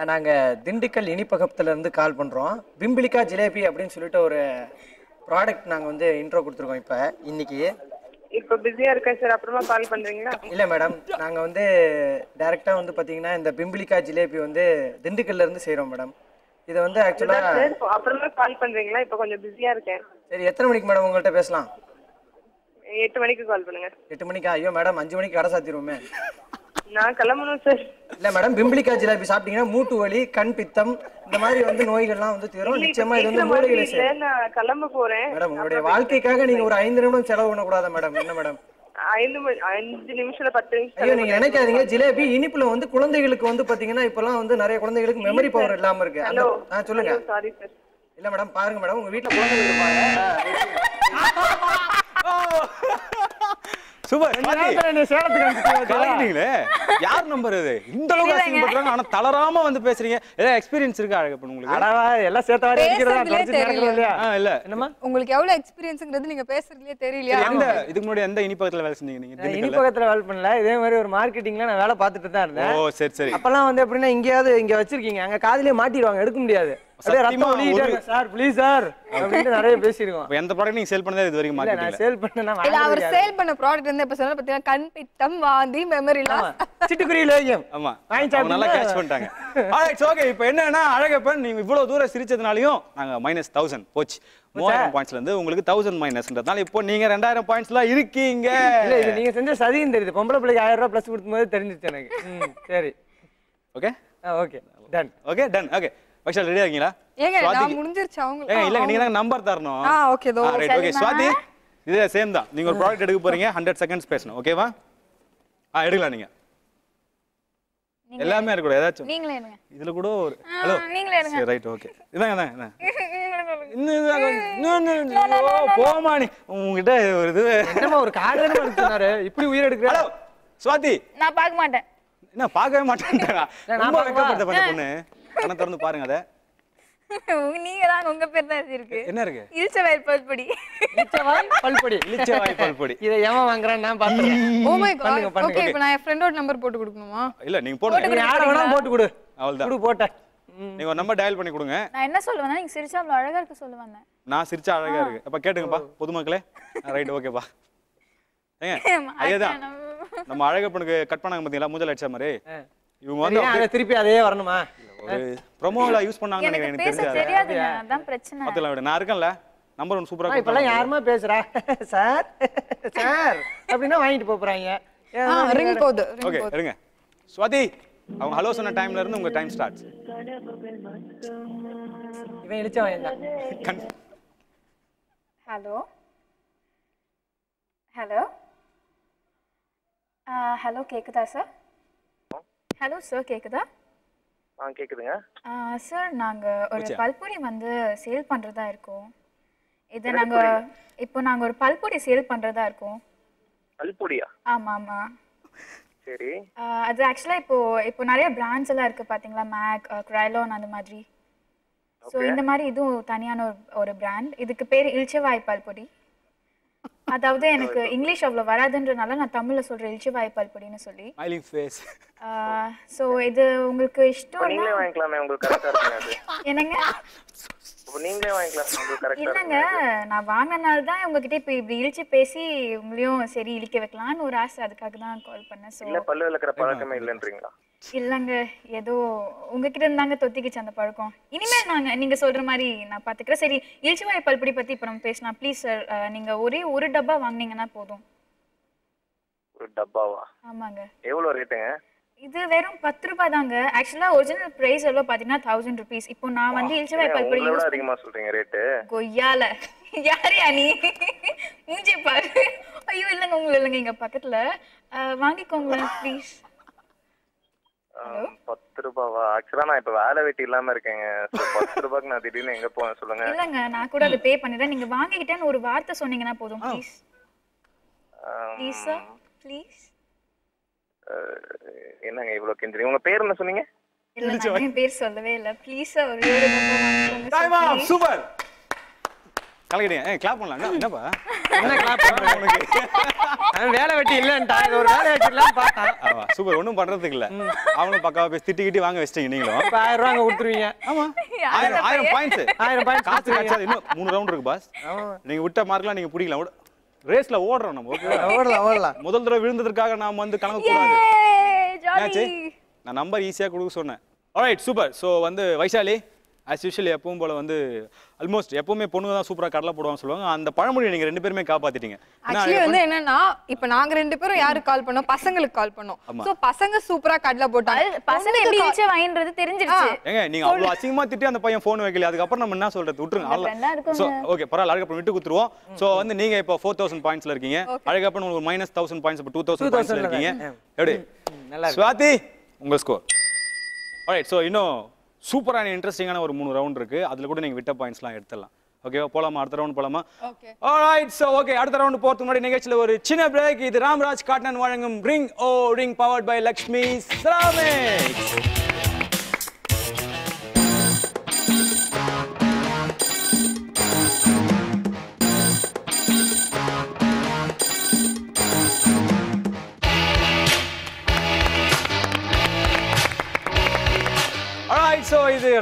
[SPEAKER 3] நாங்கள் திண்டுக்கல் இனிப்பகத்துலேருந்து கால் பண்ணுறோம் பிம்பிளிக்கா ஜிலேபி அப்படின்னு சொல்லிட்டு ஒரு ப்ராடக்ட் நாங்கள் வந்து இன்ட்ரோ கொடுத்துருக்கோம் இப்போ இன்னைக்கு.
[SPEAKER 6] இப்போ பிஸியா இருக்கேன் சார் அப்புறமா கால் பண்றீங்களா?
[SPEAKER 3] இல்லை மேடம். நாங்கள் வந்து டைரெக்டாக வந்து பார்த்தீங்கன்னா இந்த பிம்பிளிக்கா ஜிலேபி வந்து திண்டுக்கல்ல இருந்து செய்கிறோம் மேடம். இதை வந்து ஆக்சுவலாக
[SPEAKER 6] அப்புறமா கால் பண்றீங்களா? இப்போ கொஞ்சம் பிஸியா இருக்கேன்.
[SPEAKER 3] சரி எத்தனை மணிக்கு மேடம் உங்கள்கிட்ட பேசலாம்?
[SPEAKER 6] எட்டு மணிக்கு கால் பண்ணுங்க.
[SPEAKER 3] எட்டு மணிக்கா? ஐயோ மேடம் அஞ்சு மணிக்கு கடை சாத்திடுவோமே
[SPEAKER 6] நான் கிளம்பணும் சார்
[SPEAKER 3] இல்ல மேடம் பிம்பிளிக்கா ஜிலாபி சாப்பிட்டீங்கன்னா மூட்டு வலி கண் பித்தம் இந்த மாதிரி வந்து நோய்கள்லாம் வந்து தீரும். நிச்சயமா இது வந்து மூலிகளை
[SPEAKER 6] இல்ல
[SPEAKER 3] செய்யும்
[SPEAKER 6] நான் கிளம்ப போறேன்.
[SPEAKER 3] மேடம் உங்களுடைய வாழ்க்கைக்காக நீங்க ஒரு ஐந்து நிமிடம் செலவு பண்ணக்கூடாதா மேடம் என்ன மேடம்
[SPEAKER 6] ஐந்து நிமிஷத்துல பத்து நிமிஷம்
[SPEAKER 3] ஐயோ நீங்க நினைக்காதீங்க. ஜிலேபி இனிப்புல வந்து குழந்தைகளுக்கு வந்து பாத்தீங்கன்னா இப்பெல்லாம் வந்து நிறைய குழந்தைகளுக்கு மெமரி பவர் இல்லாம இருக்கு.
[SPEAKER 6] ஹலோ
[SPEAKER 3] சொல்லுங்க.
[SPEAKER 6] சாரி சார்
[SPEAKER 3] இல்ல மேடம் பாருங்க மேடம் உங்க வீட்ல குழந்தைகள் இருப்பாங்க. <laughs>
[SPEAKER 1] சூப்பர் கலக்கிட்டீங்களே யார் நம்பர் இது இந்த அளவுக்கு அசிங்கப்படுறாங்க ஆனா தளராம வந்து பேசுறீங்க. ஏதாவது எக்ஸ்பீரியன்ஸ் இருக்கா அழகப்பன் உங்களுக்கு?
[SPEAKER 3] அடவா எல்லாம் சேர்த்த வாரி அடிக்கிறதா?
[SPEAKER 1] இல்ல.
[SPEAKER 3] என்னம்மா?
[SPEAKER 2] உங்களுக்கு எவ்வளவு எக்ஸ்பீரியன்ஸ்ங்கிறது நீங்க பேசுறதுலயே தெரியலையா?
[SPEAKER 1] எந்த இதுக்கு முன்னாடி எந்த இனிப்பகத்துல வேலை செஞ்சீங்க நீங்க?
[SPEAKER 3] இனிப்பகத்துல வேலை பண்ணல. இதே மாதிரி ஒரு மார்க்கெட்டிங்ல நான் வேலை பார்த்துட்டு தான் இருந்தேன்.
[SPEAKER 1] ஓ சரி சரி.
[SPEAKER 3] அப்பெல்லாம் வந்து எப்படின்னா இங்கேயாவது இங்க வச்சிருக்கீங்க. அங்க காதுலயே மாட்டிடுவாங்க. எடுக்க முடியாது. Sir please sir. நிறைய பேசியிருக்கோம்
[SPEAKER 1] அப்ப எந்த ப்ராடக்ட் நீங்க சேல் பண்ணதே இது வரைக்கும்
[SPEAKER 3] நான்
[SPEAKER 1] மார்க்கெட்ல
[SPEAKER 3] சேல் பண்ணேன்னா
[SPEAKER 2] இல்ல அவர் சேல் பண்ண ப்ராடக்ட் வந்து இப்ப சொன்னா பாத்தீங்கன்னா கண் பித்தம் வாந்தி மெமரி. லாஸ்
[SPEAKER 3] சிட்டுக்குருவி லேகியம்.
[SPEAKER 1] ஆமா. அவங்க நல்லா? கேட்ச் பண்ணிட்டாங்க. ஆல்ரைட் ஓகே இப்போ என்னன்னா அழகப்பன் நீங்க இவ்வளவு தூரம் சிரிச்சதுனாலயும் நாங்க மைனஸ் தௌசண்ட் போச்சு. மூவாயிரம் பாயிண்ட்ஸ்ல இருந்து உங்களுக்கு தௌசண்ட் மைனஸ்ன்றதுனால இப்போ நீங்க ரெண்டாயிரம் பாயிண்ட்ஸ்ல இருக்கீங்க.
[SPEAKER 3] இல்ல இது நீங்க செஞ்ச சதியும் தெரியுது. பொம்பளை பிள்ளைக்கு ஆயிரம் ரூபாய் பிளஸ் கொடுக்கும்போது தெரிஞ்சிச்சு எனக்கு. சரி.
[SPEAKER 1] Okay
[SPEAKER 3] okay done
[SPEAKER 1] okay done okay Vaishal ரெடியா இருக்கீங்களா?
[SPEAKER 2] ஏங்க நான் முடிஞ்சிருச்சு அவங்க
[SPEAKER 1] ஏங்க இல்லங்க நீங்க தான் நம்பர் தரணும்.
[SPEAKER 2] ஆ ஓகே தோ
[SPEAKER 1] ரைட் ஓகே சுவாதி இதே சேம் தான். நீங்க ஒரு ப்ராடக்ட் எடுக்க போறீங்க ஹண்ட்ரட் செகண்ட்ஸ் பேசணும் ஓகேவா ஆ எடுக்கலாம் நீங்க. எல்லாமே இருக்கக்கூடாது ஏதாச்சும்.
[SPEAKER 4] நீங்களே எடுங்க.
[SPEAKER 1] இதுல கூட ஒரு ஹலோ
[SPEAKER 4] நீங்களே எடுங்க.
[SPEAKER 1] சரி ரைட் ஓகே <laughs> இன்னும் ஓ, போமா நீ. உங்ககிட்ட ஒரு இது
[SPEAKER 3] என்னமா ஒரு தானே சொன்னாரு. இப்படி உயிர் எடுக்கிற
[SPEAKER 1] ஹலோ சுவாதி.
[SPEAKER 4] நான் பார்க்க மாட்டேன்.
[SPEAKER 1] என்ன பார்க்கவே மாட்டேன்டா. ரொம்ப? வெக்கப்படுத்த பண்ண பொண்ணு. கண்ணை திறந்து பாருங்க அத.
[SPEAKER 4] நீங்க தான் உங்க பேர் தான் இருக்கு
[SPEAKER 1] என்ன இருக்கு?
[SPEAKER 4] இல்ச்சவயல் பல்படி.
[SPEAKER 3] இச்சவாய் பல்பொடி.
[SPEAKER 1] இளிச்ச வாய் பல்பொடி.
[SPEAKER 3] இதை எவன் வாங்குறான்னு நான் பாத்துறேன்
[SPEAKER 2] ஓ மை காட். ஓகே இப்போ நான் என் ஃப்ரெண்டோட நம்பர் போட்டு கொடுக்கணுமா?
[SPEAKER 1] இல்ல நீங்க போடுங்க.
[SPEAKER 3] நீ யாரை வேணாலும் போட்டு கொடு.
[SPEAKER 1] அவ்வளவுதான்
[SPEAKER 3] கொடு போட்டேன்
[SPEAKER 1] நீங்க ஒரு நம்பர் டயல் பண்ணி கொடுங்க.
[SPEAKER 4] நான் என்ன சொல்லுவேன்னா நீங்க சிரிச்சா அவ்வளவு அழகா இருக்க சொல்லுவாங்க
[SPEAKER 1] நான் சிரிச்சா அழகா இருக்கு. அப்ப கேட்டுங்கப்பா பொதுமக்களே. ரைட் ஓகேப்பா ஏங்க <laughs> அதேதான் நம்ம அழகப்பனுக்கு கட் பண்ணாங்க பாத்தீங்களா? மூஞ்சல் அடிச்ச மாதிரி. இவங்க வந்து
[SPEAKER 3] அதை திருப்பி அதே வரணுமா?
[SPEAKER 1] ஒரு ப்ரொமோல யூஸ் பண்ணாங்க
[SPEAKER 4] எனக்கு அதான் பிரச்சனை.
[SPEAKER 1] விட. நான் இருக்கேன்ல. நம்பர் ஒன் சூப்பரா
[SPEAKER 3] இப்பெல்லாம் யாருமா பேசுறா? <laughs> சார்? <laughs> சார்? அப்படின்னா வாங்கிட்டு போறாங்க.
[SPEAKER 2] ரிங் போகுது
[SPEAKER 1] ஓகே இருங்க. சுவாதி அவங்க ஹலோ சொன்ன டைம்ல இருந்து உங்க டைம் ஸ்டார்ட்ஸ்
[SPEAKER 3] இவன் இழிச்ச வாங்க
[SPEAKER 1] கண்.
[SPEAKER 4] ஹலோ ஹலோ ஹலோ கேக்குதா சார் ஹலோ சார் கேக்குதா?
[SPEAKER 5] ஆ கேக்குதுங்க.
[SPEAKER 4] சார் நாங்க ஒரு? பல்பொடி வந்து சேல் பண்றதா இருக்கோம். இது நாங்க இப்போ நாங்க ஒரு பல்பொடி சேல் பண்றதா இருக்கோம்.
[SPEAKER 5] கல்பொடியா
[SPEAKER 4] ஆமா ஆமா.
[SPEAKER 5] சரி.
[SPEAKER 4] அது ஆக்சுவலா இப்போ இப்போ நிறைய பிராண்ட்ஸ் எல்லாம் இருக்கு பாத்தீங்களா? மேக் கிரைலோன் அந்த மாதிரி. ஸோ இந்த மாதிரி இதுவும் தனியான ஒரு ஒரு பிராண்ட் இதுக்கு பேர் இல்ச்சவாய் பால்பொடி. அதாவது <laughs> எனக்கு இங்கிலீஷ் அவ்வளோ வராதுன்றனால நான் தமிழ்ல சொல்றேன். இல்ச்சவாய் பால்பொடின்னு சொல்லி.
[SPEAKER 1] ஸ்மைலிங் ஃபேஸ்
[SPEAKER 4] ஸோ இது உங்களுக்கு இஷ்டம்
[SPEAKER 5] நீங்களே வாங்கிக்கலாமே உங்களுக்கு கரெக்டா இருக்குங்க அது.
[SPEAKER 4] என்னங்க?
[SPEAKER 5] இப்போ நீங்களே வாங்கிக்கலாம் உங்களுக்கு கரெக்டா
[SPEAKER 4] இல்லைங்க நான் வாங்கினால தான் உங்ககிட்ட இப்போ இப்படி இழிச்சு பேசி உங்களையும் சரி இழிக்க வைக்கலான்னு ஒரு ஆசை. அதுக்காக தான் கால் பண்ணேன். ஸோ
[SPEAKER 5] இல்ல பல்லு விளக்குற பழக்கமே இல்லைன்றீங்களா?
[SPEAKER 4] இல்லைங்க ஏதோ உங்ககிட்ட இருந்தாங்க தொத்திக்கிச்சு அந்த பழக்கம். இனிமேல் நாங்க நீங்க சொல்ற மாதிரி நான் பாத்துக்கிறேன். சரி இல்ச்சிவாய் பல்பொடி பத்தி இப்ப நம்ம பேசலாம். ப்ளீஸ் சார் நீங்க ஒரே ஒரு டப்பா வாங்குனீங்கன்னா போதும்.
[SPEAKER 5] ஒரு டப்பாவா?
[SPEAKER 4] ஆமாங்க.
[SPEAKER 5] எவ்வளவு ரேட்டுங்க?
[SPEAKER 4] இது வெறும் பத்து ரூபாய் தாங்க ஆக்சுவலா ஒரிஜினல் பிரைஸ் எவ்வளோ? பாத்தீங்கன்னா தௌசண்ட் ருபீஸ் இப்போ நான் வந்து இல்ச்சிவாய் பல்பொடி யூஸ்
[SPEAKER 5] அதிகமா சொல்றீங்க ரேட்டு.
[SPEAKER 4] கொய்யால. யாரையா நீ? மூஞ்சி பாரு. ஐயோ இல்லைங்க உங்களை இல்லைங்க இங்க பக்கத்துல. அஹ், வாங்கிக்கோங்களேன் ப்ளீஸ்
[SPEAKER 5] பத்து ரூபாவா ஆக்சுவலா நான் இப்ப வேலை வெட்டி இல்லாம இருக்கேங்க. பத்து ரூபாய்க்கு நான் திடீர்னு எங்க போவேன் சொல்லுங்க.
[SPEAKER 4] இல்லைங்க நான் கூட அதை பே பண்ணிடுறேன். நீங்க வாங்கிக்கிட்டேன்னு ஒரு வார்த்தை சொன்னீங்கன்னா போதும் ப்ளீஸ்
[SPEAKER 5] ஆம்,
[SPEAKER 4] ப்ளீஸ் சார் ப்ளீஸ்
[SPEAKER 5] அஹ், என்னங்க இவ்வளவு கெஞ்சுறீங்க? உங்க பேர் என்ன சொன்னீங்க?
[SPEAKER 4] பேர் சொல்லவே இல்ல. ப்ளீஸ் ஒரு.
[SPEAKER 1] சூப்பர். கலக்கிட்டீங்க. கிளாப் பண்ணலாம். என்ன- என்னப்பா?
[SPEAKER 3] என்ன கிளாப் பண்றேன் உனக்கு? அவன் வேலை வெட்டி இல்லன்ட்டா. இது ஒரு வேலை வெட்டிலாம் பார்த்தான்.
[SPEAKER 1] ஆமா. சூப்பர். ஒண்ணும் பண்றதுக்கு இல்ல. அவனும் பக்காவா பேசி திட்டிக்கிட்டு வாங்க வச்சிட்டீங்க நீங்களும்.
[SPEAKER 3] இப்ப ஆயிரம் ரூபாய் கொடுத்துருவீங்க.
[SPEAKER 1] ஆமா. ஆயிரம் ஆயிரம் பாயிண்ட்ஸ்
[SPEAKER 3] ஆயிரம் பாயிண்ட்
[SPEAKER 1] காசு இன்னும் மூணு ரவுண்ட் இருக்கு பாஸ் நீங்க விட்ட மார்க்லாம் நீங்க பிடிக்கலாம் ரேஸ்ல ஓடுறோம் நம்ம
[SPEAKER 3] ஓடலாம் ஓடலாம்.
[SPEAKER 1] முதல் தடவை விழுந்ததற்காக நாம வந்து கணக்கு கூடாது நான் நம்பர் ஈஸியா கொடுக்க சொன்னேன். ஆல்ரைட் சூப்பர் ஸோ வந்து வைஷாலி ஆஸ் யூஷுவல் எப்பவும் போல வந்து ஆல்மோஸ்ட் எப்பவுமே பொண்ணுங்க தான் சூப்பரா கடலை போடுவாங்க சொல்லுவாங்க. அந்த பழமொழியை நீங்க ரெண்டு பேருமே
[SPEAKER 2] ஆக்சுவலி வந்து என்னன்னா இப்ப நாங்க ரெண்டு பேரும் யாருக்கு கால் பண்ணோம்? பசங்களுக்கு கால் பண்ணோம். சோ பசங்க சூப்பரா கடலை போட்டாங்க.
[SPEAKER 4] பசங்க எப்படி வாங்கின்றது தெரிஞ்சிருச்சு.
[SPEAKER 1] ஏங்க நீங்க அவ்வளவு அசிங்கமா திட்டி அந்த பையன் போன் வைக்கல அதுக்கப்புறம் நம்ம என்ன சொல்றது? விட்டுருங்க.
[SPEAKER 4] இருக்கோங்க.
[SPEAKER 1] சோ ஓகே பரவாயில்ல. அதுக்கப்புறம் விட்டு குத்துருவோம் சோ வந்து நீங்க இப்போ ஃபோர் தௌசண்ட் பாயிண்ட்ஸ்ல இருக்கீங்க. அதுக்கப்புறம் உங்களுக்கு மைனஸ் தௌசண்ட் பாயிண்ட்ஸ் இப்போ டூ தௌசண்ட் பாயிண்ட்ஸ்ல
[SPEAKER 3] 2000
[SPEAKER 1] இருக்கீங்க. எப்படி?
[SPEAKER 3] நல்லா இருக்கு.
[SPEAKER 1] ஸ்வாதி உங்க ஸ்கோர் ஆல்ரைட் ஸோ இன்னும் சூப்பரான இன்ட்ரெஸ்டிங்கான ஒரு மூணு ரவுண்ட் இருக்கு. அதுல கூட நீங்க விட்ட பாயிண்ட்ஸ்லாம் எடுத்துடலாம். ஓகேவா போலாமா? அடுத்த ரவுண்ட் போலாமா. ஆல்ரைட் சோ ஓகே அடுத்த ரவுண்ட் போறதுக்கு முன்னாடி நிகழ்ச்சியில ஒரு சின்ன பிரேக் இது ராம்ராஜ் காட்டன் வழங்கும் ring o ring powered by Lakshmi ceramics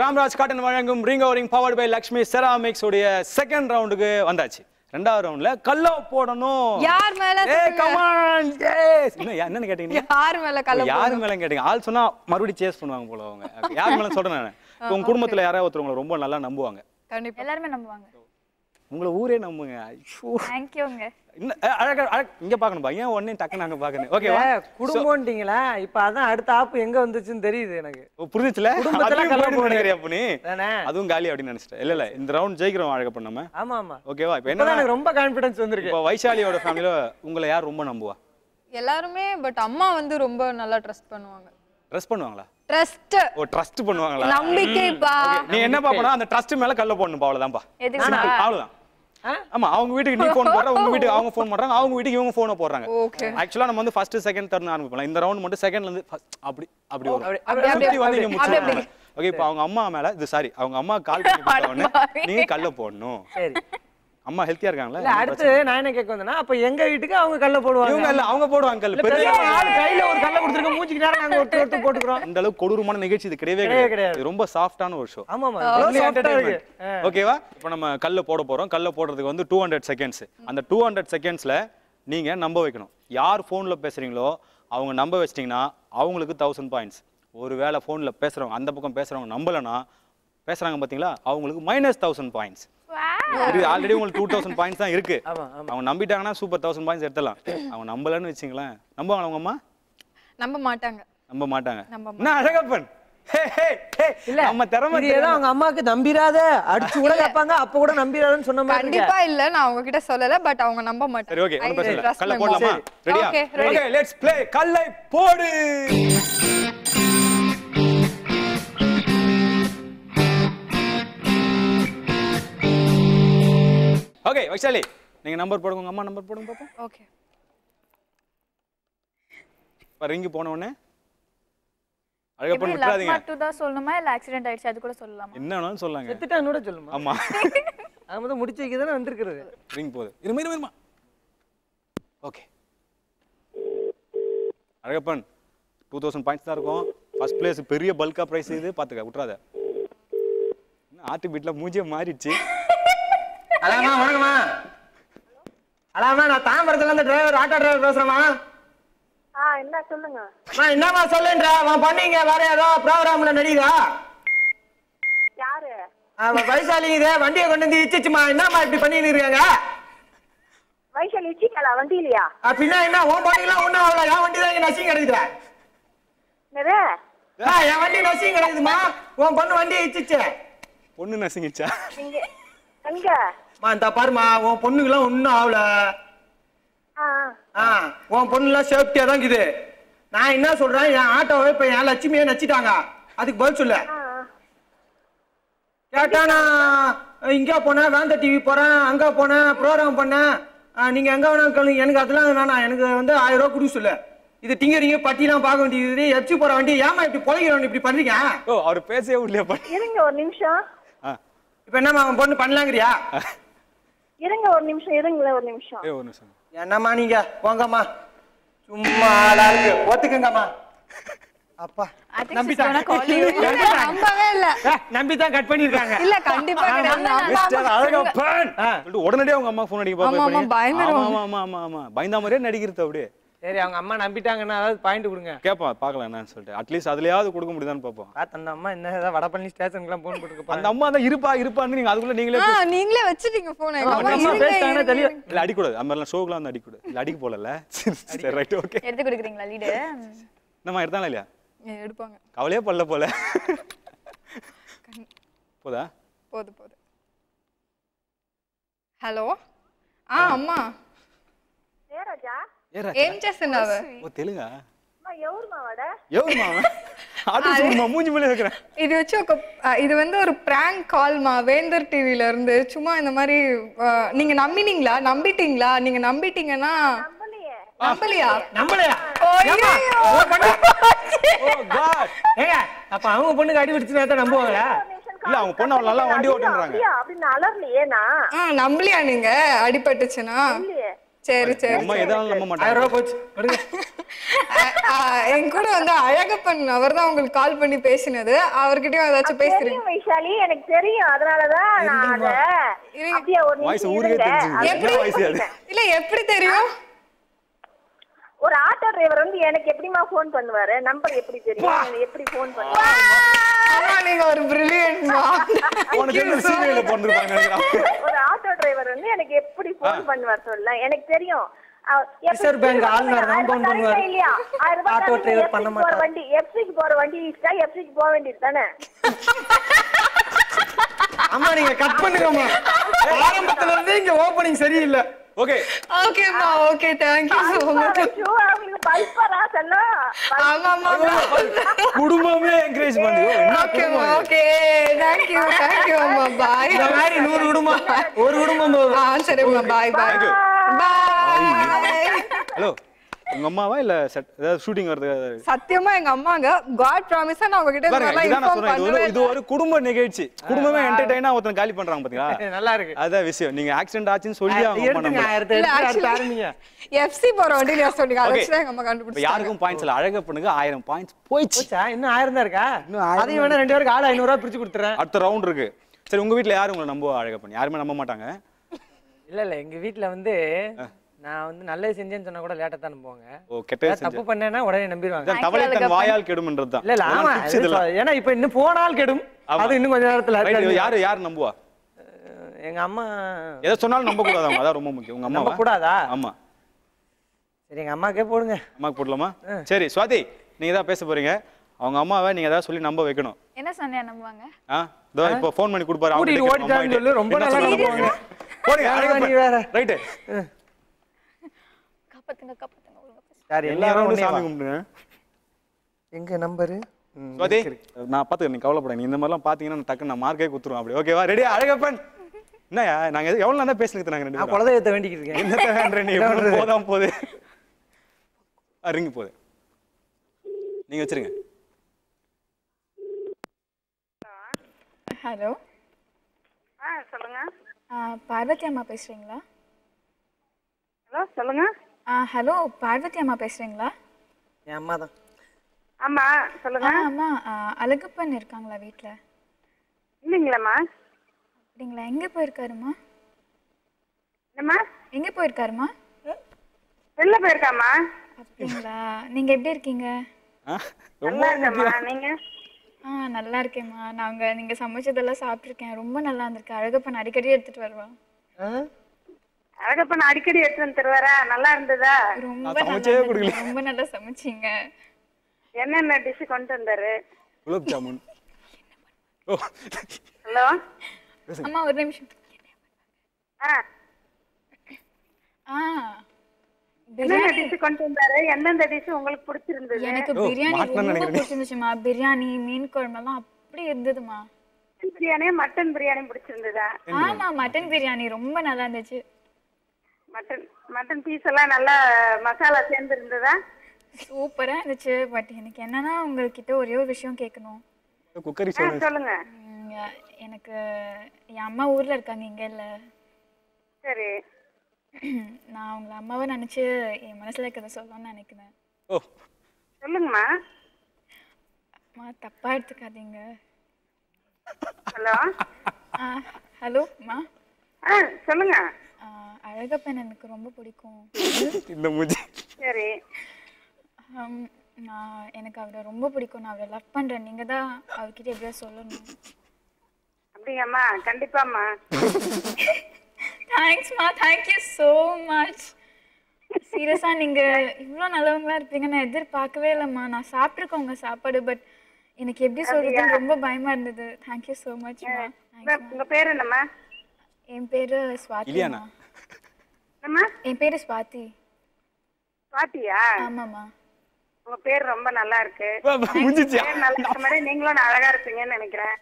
[SPEAKER 1] Ramraj cotton வழங்கும் ring o ring powered by Lakshmi ceramics உடைய செகண்ட் ரவுண்டுக்கு வந்தாச்சு. ரெண்டாவது ரவுண்ட்ல கல்ல போடணும்.
[SPEAKER 2] யார் மேல
[SPEAKER 1] ஏய். கமான் எஸ் என்னன்னு கேட்டீங்க?
[SPEAKER 2] யார் மேல கல்ல
[SPEAKER 1] யார் மேல கேட்டீங்க? ஆள் சொன்னா மறுபடியும் சேஸ் பண்ணுவாங்க போல அவங்க. யார் மேல சொல்றேன் நான். உங்க குடும்பத்துல யாராவது ஒருத்தர் உங்களை ரொம்ப நல்லா நம்புவாங்க.
[SPEAKER 2] கண்டிப்பா.
[SPEAKER 4] எல்லாருமே நம்புவாங்க.
[SPEAKER 1] உங்களை ஊரே நம்புங்க. ஐயோ.
[SPEAKER 4] தேங்க்யூங்க
[SPEAKER 1] அழகா அழகா இங்க பாக்கணும்பா ஏன் உடனே டக்குன்னு அங்க பாக்கணும் ஓகேவா
[SPEAKER 3] இல்ல, குடும்பம்ட்டீங்களா? இப்ப அதான் அடுத்த ஆப்பு எங்க வந்துச்சுன்னு தெரியுது எனக்கு.
[SPEAKER 1] புரிஞ்சுச்சுல?
[SPEAKER 3] குடும்பத்துல
[SPEAKER 1] நீ
[SPEAKER 3] தானே?
[SPEAKER 1] அதுவும் காலி அப்படின்னு நினைச்சிட்டேன். இல்ல இல்ல இந்த ரவுண்ட் ஜெயிக்கிறோம் அழகா பண்ணாம
[SPEAKER 3] ஆமா ஆமா
[SPEAKER 1] ஓகேவா இப்போ என்ன
[SPEAKER 3] எனக்கு ரொம்ப கான்பிடன்ஸ் வந்திருக்கு.
[SPEAKER 1] இப்போ வைஷாலியோட ஃபேமிலில உங்களை யார் ரொம்ப நம்புவா?
[SPEAKER 2] எல்லாருமே பட் அம்மா வந்து ரொம்ப நல்லா ட்ரஸ்ட் பண்ணுவாங்க.
[SPEAKER 1] ட்ரஸ்ட் பண்ணுவாங்களா?
[SPEAKER 2] ட்ரஸ்ட்
[SPEAKER 1] ஓ ட்ரஸ்ட் பண்ணுவாங்களா?
[SPEAKER 2] நம்பிக்கைப்பா.
[SPEAKER 1] நீ என்ன பாப்பனா அந்த ட்ரஸ்ட் மேல கல்ல போடணும்பா அவ்வளவுதான்ப்பா அவ்வளவுதான்? ஆமா அவங்க வீட்டுக்கு நீ ஃபோன் போடுற உங்க வீட்டுக்கு அவங்க ஃபோன் பண்றாங்க அவங்க வீட்டுக்கு இவங்க ஃபோனை போடுறாங்க.
[SPEAKER 2] ஓகே.
[SPEAKER 1] ஆக்சுவலா நம்ம வந்து ஃபர்ஸ்ட் செகண்ட் தேர்ட் ஆரம்பிப்போம் இந்த ரவுண்ட் மட்டும் செகண்ட்ல இருந்து அப்படி அப்படி வரும். ஓகே இப்போ அவங்க அம்மா மேல இது சாரி அவங்க அம்மா <laughs> கால் பண்ணி நீங்க கல்ல போடணும்.
[SPEAKER 3] சரி.
[SPEAKER 1] அம்மா ஹெல்த்தியா இருக்காங்களா?
[SPEAKER 3] இல்ல அடுத்து நான் என்ன கேட்க வந்தேன்னா அப்ப எங்க வீட்டுக்கு அவங்க கல்ல போடுவாங்க.
[SPEAKER 1] இவங்க இல்ல அவங்க போடுவாங்க கல்
[SPEAKER 3] இல்ல,
[SPEAKER 1] பெரிய
[SPEAKER 3] ஆள் கையில ஒரு கல்ல கொடுத்துருக்க மூஞ்சிக்கு நேரம் நாங்க ஒருத்தர் ஒருத்தர் போட்டுக்கிறோம்.
[SPEAKER 1] இந்த அளவுக்கு கொடூரமான நிகழ்ச்சி இது கிடையவே கிடையாது. ரொம்ப சாஃப்டான ஒரு ஷோ
[SPEAKER 3] ஆமாமா இவ்வளவு soft ஆ இருக்கு. ஆ.
[SPEAKER 1] ஓகேவா இப்போ நம்ம கல்ல போட போறோம். கல்ல போடுறதுக்கு வந்து டூ ஹண்ட்ரட் செகண்ட்ஸ் அந்த டூ ஹண்ட்ரட் செகண்ட்ஸ்ல நீங்க நம்ப வைக்கணும். யார் ஃபோன்ல பேசுறீங்களோ அவங்க நம்ப வச்சிட்டீங்கன்னா அவங்களுக்கு தௌசண்ட் பாயிண்ட்ஸ் ஒருவேளை ஃபோன்ல பேசுறவங்க அந்த பக்கம் பேசுறவங்க நம்பலனா பேசுறாங்க பாத்தீங்களா? அவங்களுக்கு மைனஸ் தௌசண்ட் பாயிண்ட்ஸ் ஆல்ரெடி உங்களுக்கு டூ தௌசண்ட் பாயிண்ட்ஸ் தான் இருக்கு. அவங்க நம்பிட்டாங்கன்னா சூப்பர் தௌசண்ட் பாயிண்ட்ஸ் எடுத்துடலாம். அவங்க நம்பலன்னு வச்சுங்களேன். நம்புவாங்களா உங்க அம்மா?
[SPEAKER 2] நம்ப மாட்டாங்க.
[SPEAKER 1] நம்ப மாட்டாங்க. என்ன அழகப்பன்? நம்ம திறமை
[SPEAKER 3] ஏதோ அவங்க அம்மாக்கு நம்பிராத அடிச்சு கூட கேட்பாங்க அப்ப கூட நம்பிராதன்னு சொன்ன மாதிரி.
[SPEAKER 2] கண்டிப்பா இல்ல நான் அவங்க கிட்ட சொல்லல பட் அவங்க நம்ப மாட்டாங்க.
[SPEAKER 1] சரி ஓகே
[SPEAKER 2] I
[SPEAKER 1] பிரச்சனை இல்லை. கல்ல
[SPEAKER 2] my mom.
[SPEAKER 1] போடலாமா ரெடியா
[SPEAKER 2] Okay, ready.
[SPEAKER 1] Okay let's play கல்லை போடு. ஓகே வைஷாலி நீங்க நம்பர் போடுங்க உங்க அம்மா நம்பர் போடுங்க பாப்போம்.
[SPEAKER 2] ஓகே
[SPEAKER 1] இப்போ ரிங்கு போன உடனே அழகப்பன்
[SPEAKER 4] லவ்
[SPEAKER 1] விட்டுறாதீங்க.
[SPEAKER 4] மட்டும் தான் சொல்லணுமா இல்ல ஆக்சிடென்ட் ஆயிடுச்சு அது கூட சொல்லலாமா?
[SPEAKER 1] என்ன வேணாலும் சொல்லாங்க.
[SPEAKER 3] செத்துட்டான்னு கூட சொல்லுமா
[SPEAKER 1] ஆமா. <laughs>
[SPEAKER 3] அது முதல் முடிச்சு வைக்க தானே வந்திருக்கிறது.
[SPEAKER 1] ரிங் போகுது. இருமா இருமா இருமா. Okay Alagappan two thousand points தான் இருக்கும். ஃபர்ஸ்ட் பிளேஸ் பெரிய பல்கா ப்ரைஸ் இது. பார்த்துக்க விட்றாத ஆட்டு பீட்டில் மூஞ்சியே மாறிடுச்சு.
[SPEAKER 3] அலாமா வணக்கம்மா அலாமா நான் தாம்பரத்துல இருந்து டிரைவர் ஆட்டோ டிரைவர் பேசுறேம்மா.
[SPEAKER 6] ஆ என்ன சொல்லுங்க.
[SPEAKER 3] நான் என்னம்மா சொல்லுன்ற? அவன் பண்ணீங்க வேற ஏதோ ப்ரோக்ராம்ல நடிக்குதா?
[SPEAKER 6] யாரு?
[SPEAKER 3] அவன் வைசாலி இதே வண்டியை கொண்டு வந்து இச்சிச்சுமா என்னம்மா இப்படி பண்ணிட்டு இருக்காங்க?
[SPEAKER 6] வைஷாலி இச்சிங்களா வண்டியிலையா?
[SPEAKER 3] அப்படின்னா என்ன உன் பாட்டிலாம் ஒண்ணும் அவ்வளோ என் வண்டி தான் இங்க நசிங் கிடைக்குது.
[SPEAKER 6] என்னது?
[SPEAKER 3] ஆ, என் வண்டி நசிங் கிடைக்குதுமா உன் பொண்ணு வண்டியை இச்சிச்சு
[SPEAKER 1] பொண்ணு நசுங்கிச்சா
[SPEAKER 6] எங்க?
[SPEAKER 3] மா இந்த பாருமா உன் பொண்ணுக்கெல்லாம் ஒன்றும் ஆகல
[SPEAKER 6] ஆ.
[SPEAKER 3] ஆ உன் பொண்ணுலாம் சேஃப்டியா தான் இருக்குது. நான் என்ன சொல்றேன் என் ஆட்டோவை இப்ப என் லட்சுமியை நச்சிட்டாங்க. அதுக்கு பதில் சொல்லு. கேட்டா நான் இங்க போனேன் வேந்த டிவி போறேன் அங்க போனேன் ப்ரோக்ராம் பண்ணேன். ஆ, நீங்க எங்க வேணாலும் கேளுங்க. எனக்கு அதெல்லாம் வேணாம். எனக்கு வந்து ஆயிரம் ரூபாய் கொடுக்க சொல்லு. இது திங்கறீங்க பட்டிலாம் பார்க்க வேண்டியது எப்சி போற வண்டி ஏமா இப்படி பொழைக்கிறவன் இப்படி பண்றீங்க?
[SPEAKER 1] ஓ அவர் பேசவே இல்லையா பண்ணி
[SPEAKER 6] இருங்க ஒரு நிமிஷம்.
[SPEAKER 3] இப்ப என்னம்மா அவன் பொண்ணு பண்ணலாங்கிறியா?
[SPEAKER 6] இருங்க ஒரு நிமிஷம் இருங்களேன் ஒரு நிமிஷம்.
[SPEAKER 1] ஏ ஒரு நிமிஷம்.
[SPEAKER 3] என்னம்மா நீங்க? போங்கம்மா. சும்மா ஆளா இருக்கு. ஒத்துக்குங்கம்மா. அப்பா.
[SPEAKER 4] I think
[SPEAKER 3] நம்பிட்டாங்க.
[SPEAKER 4] she's gonna call you.
[SPEAKER 2] நம்பவே இல்ல.
[SPEAKER 3] நம்பி தான் கட் பண்ணிருக்காங்க
[SPEAKER 2] இல்ல கண்டிப்பா
[SPEAKER 1] மிஸ்டர் அழகப்பன் உடனடியே அவங்க அம்மா ஃபோன் அடிக்க
[SPEAKER 2] பயந்துருவாங்க.
[SPEAKER 1] ஆமா ஆமா ஆமா ஆமா. பயந்தா மாதிரியே நடிக்கிறது அப்படியே.
[SPEAKER 3] சரி அவங்க அம்மா நம்பிட்டாங்கன்னா அதாவது பாயிண்ட் கொடுங்க.
[SPEAKER 1] கேட்போம் பார்க்கலாம் என்னன்னு சொல்லிட்டு. அட்லீஸ்ட் அதுலயாவது கொடுக்க முடியுதான்னு பார்ப்போம்.
[SPEAKER 3] பார்த்து அந்த அம்மா என்ன ஏதாவது வடபழனி ஸ்டேஷனுக்குலாம் ஃபோன் போட்டு
[SPEAKER 1] அந்த அம்மா தான் இருப்பா இருப்பான்னு நீங்க அதுக்குள்ள நீங்களே
[SPEAKER 2] நீங்களே வச்சிட்டீங்க ஃபோனை அம்மா
[SPEAKER 1] இல்ல அடிக்கூடாது. அந்த மாதிரிலாம் ஷோக்குலாம் வந்து அடிக்கூடாது. இல்ல அடிக்க போல சரி ரைட் ஓகே
[SPEAKER 4] எடுத்து கொடுக்குறீங்களா லீடு
[SPEAKER 1] என்னம்மா எடுத்தாங்களா இல்லையா?
[SPEAKER 2] எடுப்பாங்க.
[SPEAKER 1] கவலையே பல்ல போல. போதா?
[SPEAKER 2] போது போது. ஹலோ ஆ
[SPEAKER 6] அம்மா. ஏ
[SPEAKER 1] ராஜா
[SPEAKER 2] ఏం చేస్తున్నావు
[SPEAKER 1] ஓ தெலுங்கா
[SPEAKER 6] అమ్మా ఎవరు మావాడ
[SPEAKER 1] எவ்வளோ மாமா ஆட்டோ சும்மா மூஞ்சி மேலே இருக்கிறேன்
[SPEAKER 2] இது வச்சு ఒక ஆ, இது வந்து ஒரு பிராங்க் கால்மா வேந்தர் டிவில இருந்து சும்மா இந்த மாதிரி ஆ, நீங்க நம்பினீங்களா நம்பிட்டீங்களா நீங்க நம்பிட்டீங்கன்னா நம்பலையா
[SPEAKER 3] நம்மளையா <laughs>
[SPEAKER 2] ஐயையோ.
[SPEAKER 1] ஓ காட்
[SPEAKER 3] ஏங்க அப்ப அவங்க பொண்ணுக்கு அடி பிடிச்சுனா தான் நம்புவாங்களா
[SPEAKER 1] இல்ல அவங்க பொண்ணு அவள நல்லா வண்டி ஓட்டுன்றாங்க
[SPEAKER 6] அப்படியா அப்படின்னு அலர்லையே நான்
[SPEAKER 2] ஆ நம்பலையா நீங்க அடிபட்டுச்சுன்னா சரி சரி
[SPEAKER 1] அம்மா எதாலும் நம்ப மாட்டாங்க.
[SPEAKER 3] போச்சு.
[SPEAKER 2] என் கூட வந்து அழகப்பன் அவர் தான் உங்களுக்கு கால் பண்ணி பேசினது. அவர்கிட்டயும் ஏதாச்சும் பேசுறீங்க
[SPEAKER 6] வைஷாலி எனக்கு தெரியும். அதனாலதான் நான் அத. அப்படியே ஒரு நிமிஷம்
[SPEAKER 2] இல்ல எப்படி தெரியும்?
[SPEAKER 6] ஒரு ஆட்டோ டிரைவர் வந்து எனக்கு எப்படிமா ஃபோன் பண்ணுவாரு? நம்பர் எப்படி தெரியும்? எப்படி ஃபோன் பண்ணுவாரு
[SPEAKER 2] நீங்க ஒரு பிரில்லியன்ட்மா
[SPEAKER 1] உனக்கு என்ன சீரியல்ல பிறந்திருப்பாங்க நினைக்கிறேன்
[SPEAKER 6] ஒரு ஆட்டோ டிரைவர் வந்து எனக்கு எப்படி ஃபோன் பண்ணுவார் சொல்ல எனக்கு தெரியும்.
[SPEAKER 3] ரிசர்வ் பேங்க் ஆளுநர் தான் பண்ணுவாரு. ஆட்டோ? டிரைவர் பண்ண மாட்டாரு.
[SPEAKER 6] வண்டி எஃப்சிக்கு போற வண்டி இஷ்டா எஃப்சிக்கு போக வேண்டியது தானே?
[SPEAKER 3] அம்மா நீங்க கட் பண்ணுங்கம்மா. ஆரம்பத்துல இருந்தே இங்க ஓபனிங் சரியில்லை.
[SPEAKER 1] ஓகே
[SPEAKER 2] ஓகேம்மா ஓகே தேங்க்யூ ஸோ மச்
[SPEAKER 6] ஐயோ, அவங்களுக்கு பல்பரா செல்லம்
[SPEAKER 2] ஆமா ஆமா
[SPEAKER 1] குடும்பமே என்கரேஜ் பண்ணுது ஓ, என்ன
[SPEAKER 2] ஓகேம்மா ஓகே தேங்க்யூ தேங்க்யூ அம்மா பாய்
[SPEAKER 3] இந்த மாதிரி நூறு குடும்பம். ஒரு குடும்பம் போதும்.
[SPEAKER 2] ஆ சரிம்மா
[SPEAKER 1] Thank you. ஹலோ உங்க அம்மாவா இல்ல ஏதாவது ஷூட்டிங் வருது
[SPEAKER 2] சத்தியமா எங்க அம்மாங்க. காட் ப்ராமிஸா நான் உங்ககிட்ட
[SPEAKER 1] நான்
[SPEAKER 2] இன்ஃபார்ம்
[SPEAKER 1] சொன்னேன் இது ஒரு குடும்ப நிகழ்ச்சி. குடும்பமே என்டர்டைனா ஒருத்தன் காலி பண்றாங்க பாத்தீங்களா? <laughs>
[SPEAKER 3] நல்லா இருக்கு.
[SPEAKER 1] அதான் விஷயம். நீங்க ஆக்சிடென்ட் ஆச்சுன்னு சொல்லி அவங்க
[SPEAKER 3] ஆரம்பிங்க
[SPEAKER 2] எஃப்சி <laughs> போற வண்டி நீ சொன்னீங்க. அதை
[SPEAKER 1] Okay.
[SPEAKER 2] வச்சு தான் எங்க அம்மா
[SPEAKER 1] இப்ப
[SPEAKER 2] கண்டுபிடிச்சாங்க
[SPEAKER 1] யாருக்கும் பாயிண்ட்ஸ் இல்ல. அழக பண்ணுங்க ஆயிரம் பாயிண்ட்ஸ் போயிடுச்சு.
[SPEAKER 3] போச்சா? இன்னும் ஆயிரம் தான் இருக்கா? அதையும் வேணா ரெண்டு பேருக்கு ஆள் ஐநூறு ரூபாய் பிரிச்சு கொடுத்துறேன்.
[SPEAKER 1] அடுத்த ரவுண்ட் இருக்கு. சரி உங்க வீட்ல யாரும் உங்களை நம்ப அழக பண்ணி? யாருமே நம்ப மாட்டாங்க?
[SPEAKER 3] இல்ல இல்ல எங்க வீட்ல வந்து நான் வந்து நல்லது செஞ்சேன்னு சொன்னா கூட லேட்டா தான் நம்புவாங்க
[SPEAKER 1] ஓ கெட்ட
[SPEAKER 3] தப்பு பண்ணேன்னா உடனே நம்பிடுவாங்க.
[SPEAKER 1] தவளை தன் வாயால் கெடும்ன்றது தான்
[SPEAKER 3] இல்ல இல்ல. ஆமா ஏன்னா இப்ப இன்னும் போனால் கெடும். அது இன்னும் கொஞ்ச நேரத்துல
[SPEAKER 1] யாரு யாரு நம்புவா?
[SPEAKER 3] எங்க அம்மா.
[SPEAKER 1] எதை சொன்னாலும் நம்ப கூடாதாமா அதான் ரொம்ப முக்கியம். உங்க
[SPEAKER 3] நம்ப
[SPEAKER 1] அம்மா
[SPEAKER 3] கூடாதா
[SPEAKER 1] ஆமா.
[SPEAKER 3] சரி எங்க அம்மாக்கே போடுங்க.
[SPEAKER 1] அம்மாக்கு போடலாமா? சரி சுவாதி நீங்க தான் பேச போறீங்க? அவங்க அம்மாவை நீங்க ஏதாவது சொல்லி நம்ப வைக்கணும்.
[SPEAKER 4] என்ன சொன்னேன் நம்புவாங்க?
[SPEAKER 1] ஆ? இதோ இப்போ ஃபோன் பண்ணி கொடுப்பாரு. அவங்க
[SPEAKER 3] ஓடிட்டான்னு சொல்லு, ரொம்ப நல்லா நம்புவாங்க.
[SPEAKER 1] போடுங்க
[SPEAKER 3] வேற நீ வேற.
[SPEAKER 1] ரைட்டு
[SPEAKER 4] காப்பாத்துங்க காப்பாத்துங்க ஒழுங்கா
[SPEAKER 1] எல்லாரும் சாமி கும்பிடுங்க.
[SPEAKER 3] எங்க நம்பரு?
[SPEAKER 1] சுவாதி? நான் பாத்துக்கிறேன் நீ கவலைப்படாத நீ இந்த மாதிரிலாம் பாத்தீங்கன்னா நான் டக்குன்னு நான் மார்க்கே குத்துருவேன் அப்படி. ஓகேவா ரெடி அழகப்பன். என்னயா நாங்க எது- எவ்வளவு நேரம் பேசினது நாங்க ரெண்டு பேரும்?
[SPEAKER 3] குலதெய்வத்தை வேண்டிக்கிட்டு இருக்கேன்.
[SPEAKER 1] போதான் போகுது. ரிங்கு போகுது. நீங்க வச்சிருங்க.
[SPEAKER 4] ஹலோ
[SPEAKER 6] ஆ சொல்லுங்க.
[SPEAKER 4] பார்வதி அம்மா பேசுறீங்களா?
[SPEAKER 6] ஹலோ சொல்லுங்க.
[SPEAKER 4] ஹலோ பார்வதி அம்மா பேசுறீங்களா?
[SPEAKER 3] என் அம்மா தான்.
[SPEAKER 6] ஆமா சொல்லுங்க.
[SPEAKER 4] அம்மா அழகப்பன் இருக்காங்களா வீட்ல?
[SPEAKER 6] இல்லைங்களாம்மா.
[SPEAKER 4] அப்படிங்களா எங்க போயிருக்காருமா
[SPEAKER 6] என்னம்மா?
[SPEAKER 4] எங்க போயிருக்காருமா
[SPEAKER 6] வெளில போயிருக்காம்மா.
[SPEAKER 4] அப்படிங்களா நீங்க எப்படி இருக்கீங்க?
[SPEAKER 6] நல்லா இருக்கம்மா. நீங்க?
[SPEAKER 4] ஆ நல்லா இருக்கேம்மா. நாங்க நீங்க சமைச்சதெல்லாம் சாப்பிட்ருக்கேன் ரொம்ப நல்லா இருந்திருக்கு. அழகப்பன் அடிக்கடி எடுத்துட்டு வருவான்
[SPEAKER 6] அழகப்பன் அடிக்கடி எடுத்து வந்து தருவாரா? நல்லா இருந்ததா?
[SPEAKER 4] ரொம்ப
[SPEAKER 1] நான்
[SPEAKER 4] நல்லா
[SPEAKER 1] சமைச்சே. கொடுக்கல.
[SPEAKER 4] ரொம்ப நல்லா சமைச்சீங்க.
[SPEAKER 6] என்னென்ன டிஷ் கொண்டு வந்தாரு?
[SPEAKER 1] குலோப் ஜாமுன். ஓ.
[SPEAKER 6] ஹலோ?
[SPEAKER 4] அம்மா ஒரு நிமிஷம்.
[SPEAKER 6] ஆ.
[SPEAKER 4] ஆ.
[SPEAKER 6] என்னென்ன
[SPEAKER 4] பிரியாணி.
[SPEAKER 6] டிஷ் கொண்டு வந்தாரு? எந்தெந்த டிஷ் உங்களுக்கு பிடிச்சிருந்தது?
[SPEAKER 4] எனக்கு பிரியாணி பிரியாணி மீன் குழம்பெல்லாம் அப்படி இருந்ததுமா.
[SPEAKER 6] பிரியாணி மட்டன் பிரியாணி பிடிச்சிருந்ததா?
[SPEAKER 4] ஆமா மட்டன் பிரியாணி ரொம்ப நல்லா இருந்துச்சு.
[SPEAKER 6] மட்டன் மட்டன் பீஸ் எல்லாம் நல்லா மசாலா சேர்ந்து இருந்ததா?
[SPEAKER 4] சூப்பரா இருந்துச்சு பட் எனக்கு என்னன்னா உங்ககிட்ட ஒரே ஒரு விஷயம் கேட்கணும்.
[SPEAKER 1] குக்கரி
[SPEAKER 6] சொல்லுங்க.
[SPEAKER 4] எனக்கு என் அம்மா ஊர்ல இருக்காங்க இங்க இல்ல.
[SPEAKER 6] சரி.
[SPEAKER 4] நான் உங்களை அம்மாவை நினைச்சு என் மனசுல இருக்கிறத சொல்லணும்னு நினைக்கிறேன்.
[SPEAKER 1] ஓ.
[SPEAKER 6] சொல்லுங்கம்மா.
[SPEAKER 4] அம்மா தப்பா எடுத்துக்காதீங்க.
[SPEAKER 6] ஹலோ.
[SPEAKER 4] ஹலோ அம்மா.
[SPEAKER 6] ஆ சொல்லுங்க.
[SPEAKER 4] அழகப்பன் எனக்கு ரொம்ப பிடிக்கும்.
[SPEAKER 1] இந்த மூஞ்சி.
[SPEAKER 6] சரி.
[SPEAKER 4] நான் எனக்கு அவரை ரொம்ப பிடிக்கும். நான் அவரை லவ் பண்றேன். நீங்க தான் அவர்கிட்ட எப்படியா சொல்லணும்.
[SPEAKER 6] அப்படியாம்மா? கண்டிப்பாம்மா.
[SPEAKER 4] தேங்க்ஸ்மா தேங்க்யூ ஸோ மச் சீரியஸா நீங்க இவ்வளோ நல்லவங்களா இருப்பீங்க. நான் எதிர்பார்க்கவே இல்லைம்மா. நான் சாப்பிட்ருக்கேன் உங்க சாப்பாடு பட் எனக்கு எப்படி சொல்றதுன்னு ரொம்ப பயமா இருந்தது. தேங்க்யூ ஸோ மச்மா
[SPEAKER 6] உங்க பேர் என்னம்மா?
[SPEAKER 4] என் பேரு ஸ்வாதி
[SPEAKER 1] இலியானா.
[SPEAKER 6] என்னம்மா?
[SPEAKER 4] என் பேரு ஸ்வாதி.
[SPEAKER 6] பாட்டியா
[SPEAKER 4] ஆமாம்மா.
[SPEAKER 6] உங்க பேர் ரொம்ப நல்லா இருக்கு. நல்லா மாதிரி நீங்களும் அழகா இருப்பீங்கன்னு நினைக்கிறேன்.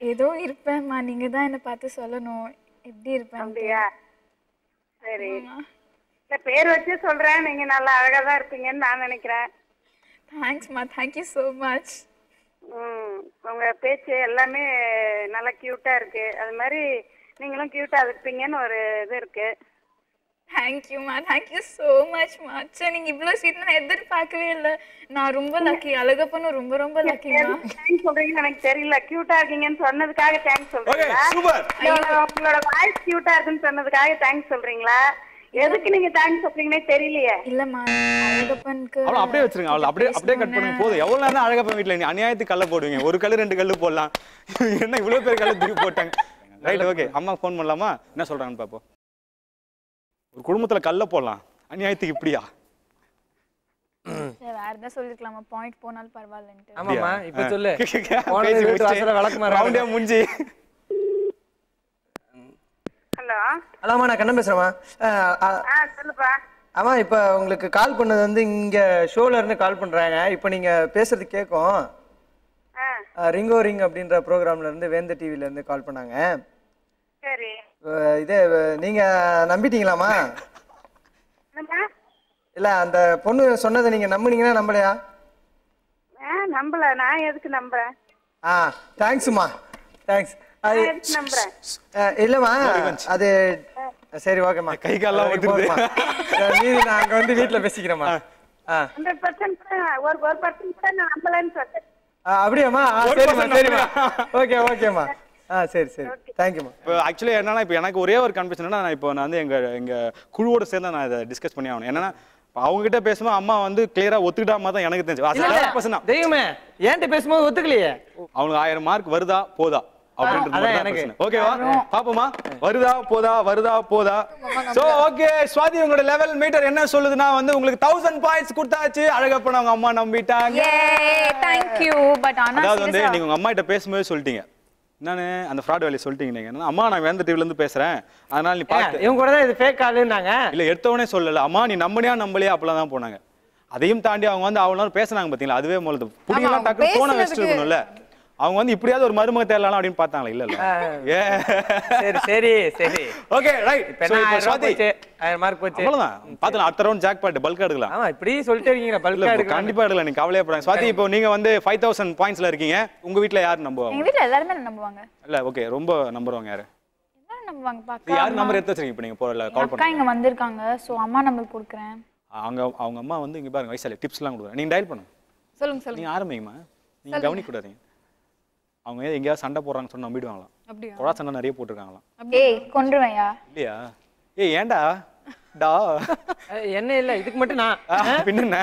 [SPEAKER 4] ஏதோ இருப்பேன்மா நீங்க தான் என்னை பார்த்து சொல்லணும். எப்படி இருப்பேன்
[SPEAKER 6] அப்படியா? சரி. இல்ல பேர் வச்சு சொல்றேன். நீங்க நல்லா அழகா தான் இருப்பீங்கன்னு நான் நினைக்கிறேன்.
[SPEAKER 4] தேங்க்ஸ்மா தேங்க்யூ ஸோ மச்
[SPEAKER 6] ம் உங்க பேச்சு எல்லாமே நல்லா கியூட்டா இருக்கு. அது மாதிரி நீங்களும் கியூட்டா இருப்பீங்கன்னு ஒரு இது இருக்கு.
[SPEAKER 4] தேங்க்யூம்மா தேங்க்யூ ஸோ மச்மா அச்சா நீங்கள் இவ்வளோ சீட் நான் எதிர்பார்க்கவே இல்லை. நான் ரொம்ப லக்கி அழகப்பனும் ரொம்ப ரொம்ப லக்கிம்மா
[SPEAKER 6] தேங்க்ஸ் சொல்றீங்கன்னு எனக்கு தெரியல. கியூட்டா இருக்கீங்கன்னு சொன்னதுக்காக தேங்க்ஸ்
[SPEAKER 1] சூப்பர்
[SPEAKER 6] உங்களோட உங்களோட வாய்ஸ் கியூட்டா இருக்குன்னு சொன்னதுக்காக தேங்க்ஸ் சொல்றீங்களா? எதுக்கு நீங்க தேங்க்ஸ் சொல்றீங்கன்னே தெரியலையே.
[SPEAKER 4] இல்லைம்மா அழகப்பனுக்கு
[SPEAKER 1] அவளை அப்படியே வச்சிருங்க அவளை அப்படியே அப்படியே கட் பண்ணுங்க. போதும். எவ்வளவு நேரம் தான் அழகப்பா வீட்டுல நீ அநியாயத்துக்கு கல்ல போடுவீங்க? ஒரு கல்லு ரெண்டு கல்லு போடலாம். என்ன இவ்வளவு பேர் கல்லு திருப்பி போட்டாங்க? ரைட் ஓகே அம்மா ஃபோன் பண்ணலாமா? என்ன சொல்றாங்கன்னு பாப்போம். ஒரு குடும்பத்துல கல்ல போடலாம். அநியாயத்துக்கு இப்படியா?
[SPEAKER 4] சரி, வேற எதாவது சொல்லிருக்கலாமா? பாயிண்ட் போனாலும் பரவாயில்லன்ட்டு.
[SPEAKER 3] ஆமாம்மா இப்ப சொல்லு. <laughs>
[SPEAKER 1] பேசி
[SPEAKER 3] போன வீட்டு வாசல்ல
[SPEAKER 1] முடிச்சுட்டு
[SPEAKER 3] விளக்குமாறு
[SPEAKER 1] ரவுண்டே முடிஞ்சு.
[SPEAKER 6] ஹலோ
[SPEAKER 3] ஹலோம்மா நான் கண்ணன் பேசுறேம்மா.
[SPEAKER 6] சொல்லுப்பா.
[SPEAKER 3] ஆமா இப்போ உங்களுக்கு கால் பண்ணது வந்து இங்க ஷோல இருந்து கால் பண்றாங்க. இப்போ நீங்க பேசுறது கேட்கும். ரிங்கோ ரிங் அப்படின்ற ப்ரோக்ராம்ல இருந்து வேந்த டிவில இருந்து கால் பண்ணாங்க.
[SPEAKER 6] சரி.
[SPEAKER 3] இதே நீங்க நம்பிட்டீங்களாமா இல்ல அந்த பொண்ணு சொன்னதை நீங்க நம்புனீங்கன்னா நம்பலையா?
[SPEAKER 6] நம்பல. நான் எதுக்கு நம்புறேன்?
[SPEAKER 3] ஆ தேங்க்ஸ்மா தேங்க்ஸ் இல்லம்மா அது சரி ஓகேம்மா.
[SPEAKER 1] கை கால்லாம்
[SPEAKER 3] மீதி நான் அங்க வந்து வீட்ல பேசிக்கிறேம்மா. ஆ.
[SPEAKER 6] ஹண்ட்ரட் பர்சன்ட் ஒரு ஒரு பர்சன்ட் கூட நான் நம்பலன்னு சொல்றேன்.
[SPEAKER 3] ஆ, அப்படியாம்மா சரிம்மா சரிம்மா. ஓகே ஓகேம்மா. ஆ சரி சரி. தேங்க்யூம்மா
[SPEAKER 1] இப்போ ஆக்சுவலி என்னன்னா இப்போ எனக்கு ஒரே ஒரு கன்ஃபியூஷன் நான் இப்போ நான் வந்து எங்க எங்க குழுவோட சேர்ந்து நான் இதை டிஸ்கஸ் பண்ணி ஆகணும். என்னன்னா அவங்க கிட்ட பேசும்போது அம்மா வந்து கிளியரா ஒத்துக்கிட்டாம தான் எனக்கு தெரிஞ்சு.
[SPEAKER 3] தெய்வமே ஏன்ட்ட பேசும்போது ஒத்துக்கலையே?
[SPEAKER 1] அவனுக்கு ஆயிரம் மார்க் வருதா போதா? ஓகேவா பாப்போமா? வருதா போதா வருதா போதா? சோ ஓகே சுவாதி உங்களோட லெவல் மீட்டர் என்ன சொல்லுதுன்னா வந்து உங்களுக்கு தௌசண்ட் பாயிண்ட்ஸ் கொடுத்தாச்சு. அழகப்பன அவங்க அம்மா நம்பிட்டாங்க.
[SPEAKER 4] தேங்க்யூ பட்
[SPEAKER 1] அதாவது வந்து நீங்க உங்க அம்மா கிட்ட பேசும்போது சொல்லிட்டீங்க. என்னன்னு? அந்த ஃப்ராட் வேலையை சொல்லிட்டீங்க நீங்க. அம்மா நான் வேந்த டிவில இருந்து பேசுறேன். அதனால நீ பாத்து
[SPEAKER 3] இவங்க கூட தான் இது ஃபேக் காலுன்னாங்க
[SPEAKER 1] இல்ல எடுத்தவனே சொல்லல. அம்மா நீ நம்பனியா நம்பலையா? அப்பலாம் தான் போனாங்க. அதையும் தாண்டி அவங்க வந்து அவ்வளவு நேரம் பேசுனாங்க பாத்தீங்களா? அதுவே முதல்ல புடியெல்லாம் போன இருக்கணும்ல. அவங்க வந்து இப்படியாவது ஒரு மருமக தேடலாம் அப்படின்னு பார்த்தாங்களா இல்ல இல்ல. ஏ.
[SPEAKER 3] சரி சரி சரி.
[SPEAKER 1] ஓகே ரைட்
[SPEAKER 3] இப்ப என்ன ஆயிரம் மார்க் போச்சு?
[SPEAKER 1] அவ்வளவுதான். பாத்துலாம் அடுத்த ரவுண்ட் ஜாக் பாட்டு பல்கா எடுக்கலாம்.
[SPEAKER 3] ஆமா இப்படி சொல்லிட்டே இருக்கீங்க பல்கா எடுக்கலாம்.
[SPEAKER 1] கண்டிப்பா எடுக்கலாம். நீங்க கவலையே படாங்க சுவாதி இப்போ நீங்க வந்து ஃபைவ் தௌசண்ட் பாயிண்ட்ஸ்ல இருக்கீங்க. உங்க வீட்ல யார் நம்புவாங்க
[SPEAKER 4] எங்க வீட்ல எல்லாருமே நம்புவாங்க?
[SPEAKER 1] இல்ல ஓகே ரொம்ப நம்புறவங்க யாரு? யார் நம்பர் எடுத்து வச்சிருக்கீங்க? இப்போ நீங்க போறல கால்
[SPEAKER 4] அக்கா
[SPEAKER 1] பண்ணுங்க.
[SPEAKER 4] இங்க வந்திருக்காங்க. சோ அம்மா நம்பர் கொடுக்குறேன்.
[SPEAKER 1] அவங்க அவங்க அம்மா வந்து இங்க பாருங்க வயசால டிப்ஸ் எல்லாம் கொடுக்குறாங்க. நீங்க டயல் பண்ணுங்க.
[SPEAKER 2] சொல்லுங்க சொல்லுங்க.
[SPEAKER 1] நீங்க ஆரம்பிங்கம்மா. நீங்க கவனிக்க கூடாதீங்க. அவங்க எங்கேயாவது சண்டை போடுறாங்கன்னு சொன்னா நம்பிடுவாங்களாம்.
[SPEAKER 2] அப்படியா?
[SPEAKER 1] கொடா சண்டை நிறைய போட்டிருக்காங்களாம்.
[SPEAKER 4] ஏய் கொன்றுவையா?
[SPEAKER 1] இல்லையா? ஏய் ஏன்டா? டா.
[SPEAKER 3] என்ன இல்ல இதுக்கு மட்டும் நான்.
[SPEAKER 1] பின்ன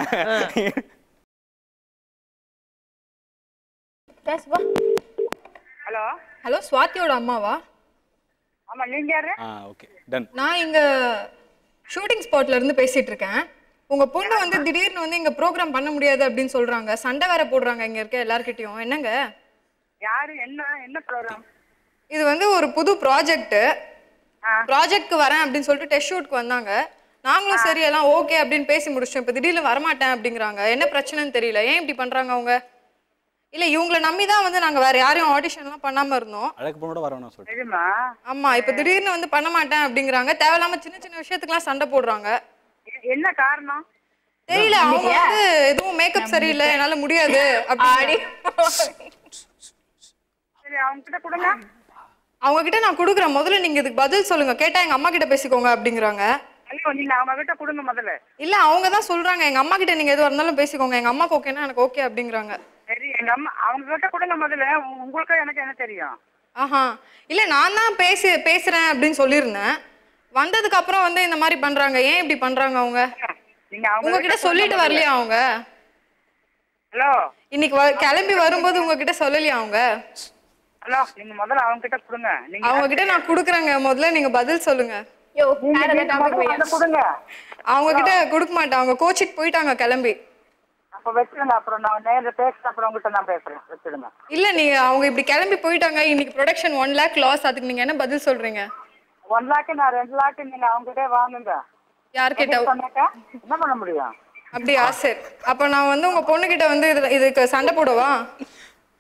[SPEAKER 6] ஹலோ?
[SPEAKER 2] ஹலோ ஸ்வாதியோட அம்மாவா?
[SPEAKER 6] ஆமா நீங்க யாரு?
[SPEAKER 1] ஆ ஓகே டன்
[SPEAKER 2] நான் இங்க ஷூட்டிங் ஸ்பாட்ல இருந்து பேசிட்டு இருக்கேன். உங்க பொண்ணு வந்து திடீர்னு வந்து இங்க ப்ரோக்ராம் பண்ண முடியாது அப்படின்னு சொல்றாங்க. சண்டை வேற போடுறாங்க இங்க இருக்க எல்லார்கிட்டயும். என்னங்க?
[SPEAKER 6] யாரு? என்ன என்ன ப்ரோக்ராம்
[SPEAKER 2] இது வந்து ஒரு புது ப்ராஜெக்ட் ப்ராஜெக்ட்க்கு வரேன் அப்படின்னு சொல்லிட்டு டெஸ்ட் ஷூட்க்கு வந்தாங்க. நாங்களும் சரி எல்லாம் ஓகே அப்படின்னு பேசி முடிச்சிட்டோம். இப்போ திடீர்னு வரமாட்டேன் அப்படிங்கிறாங்க. என்ன பிரச்சனைன்னு தெரியல. ஏன் இப்படி பண்றாங்க அவங்க? இல்ல இவங்கள நம்பி தான் வந்து நாங்க வேற யாரையும் ஆடிஷன்லாம் பண்ணாம இருந்தோம்.
[SPEAKER 1] அழகு பொண்ணோட வரணும் சொல்லிட்டு.
[SPEAKER 2] ஆமா இப்ப திடீர்னு வந்து பண்ண மாட்டேன் அப்படிங்கிறாங்க. தேவையில்லாம சின்ன சின்ன விஷயத்துக்குலாம் சண்டை போடுறாங்க.
[SPEAKER 6] என்ன காரணம்?
[SPEAKER 2] தெரியல அவங்க வந்து எதுவும் மேக்கப் சரியில்லை என்னால முடியாது அப்படி
[SPEAKER 6] சரி அவங்க கிட்ட கொடுங்க.
[SPEAKER 2] அவங்க கிட்ட நான் கொடுக்குறேன். முதல்ல நீங்க இதுக்கு பதில் சொல்லுங்க. கேட்டா எங்க அம்மா கிட்ட பேசிக்கோங்க அப்படிங்கிறாங்க.
[SPEAKER 6] ஐயோ நீங்க அவங்க கிட்ட கொடுங்க முதல்ல.
[SPEAKER 2] இல்ல அவங்க தான் சொல்றாங்க. எங்க அம்மா கிட்ட நீங்க எதுவா இருந்தாலும் பேசிக்கோங்க. எங்க அம்மாக்கு ஓகேனா எனக்கு ஓகே அப்படிங்கிறாங்க.
[SPEAKER 6] சரி எங்க அம்மா அவங்க கிட்ட கொடுங்க முதல்ல. உங்களுக்கு எனக்கு என்ன தெரியும்?
[SPEAKER 2] ஆஹா. இல்ல நான் தான் பேசி பேசுறேன் அப்படின்னு சொல்லியிருந்தேன். வந்ததுக்கு அப்புறம் வந்து இந்த மாதிரி பண்றாங்க. ஏன் இப்படி பண்றாங்க அவங்க?
[SPEAKER 6] நீங்க அவங்க
[SPEAKER 2] உங்ககிட்ட சொல்லிட்டு வரலையா அவங்க?
[SPEAKER 6] ஹலோ?
[SPEAKER 2] இன்னைக்கு கிளம்பி வரும்போது உங்ககிட்ட சொல்லலையா அவங்க?
[SPEAKER 6] ஹலோ நீங்க முதல்ல அவங்க கிட்ட கொடுங்க. நீங்க
[SPEAKER 2] அவங்க கிட்ட நான் குடுக்குறேங்க. முதல்ல நீங்க பதில் சொல்லுங்க.
[SPEAKER 4] யோ
[SPEAKER 6] கொடுங்க.
[SPEAKER 2] அவங்க கிட்ட கொடுக்க மாட்டேன். அவங்க கோச்சிக்கு போயிட்டாங்க கிளம்பி.
[SPEAKER 6] அப்ப வச்சிருங்க. அப்புறம் நான் நேர்ல பேசுறேன். அப்புறம் உங்ககிட்ட நான் பேசுறேன். வச்சிடுங்க
[SPEAKER 2] இல்ல நீங்க அவங்க இப்படி கிளம்பி போயிட்டாங்க. இன்னைக்கு ப்ரொடக்ஷன் ஒன் லேக் லாஸ் அதுக்கு நீங்க என்ன பதில் சொல்றீங்க?
[SPEAKER 6] ஒன் லேக்கு நான் ரெண்டு லேக்கு நீங்க அவங்க கிட்டே வாங்குங்க.
[SPEAKER 2] யார்கிட்ட?
[SPEAKER 6] சொன்னாக்கா என்ன பண்ண முடியும்?
[SPEAKER 2] அப்படியா சரி. அப்ப நான் வந்து உங்க பொண்ணு கிட்ட வந்து இதுல- இதுக்கு சண்டை போடவா?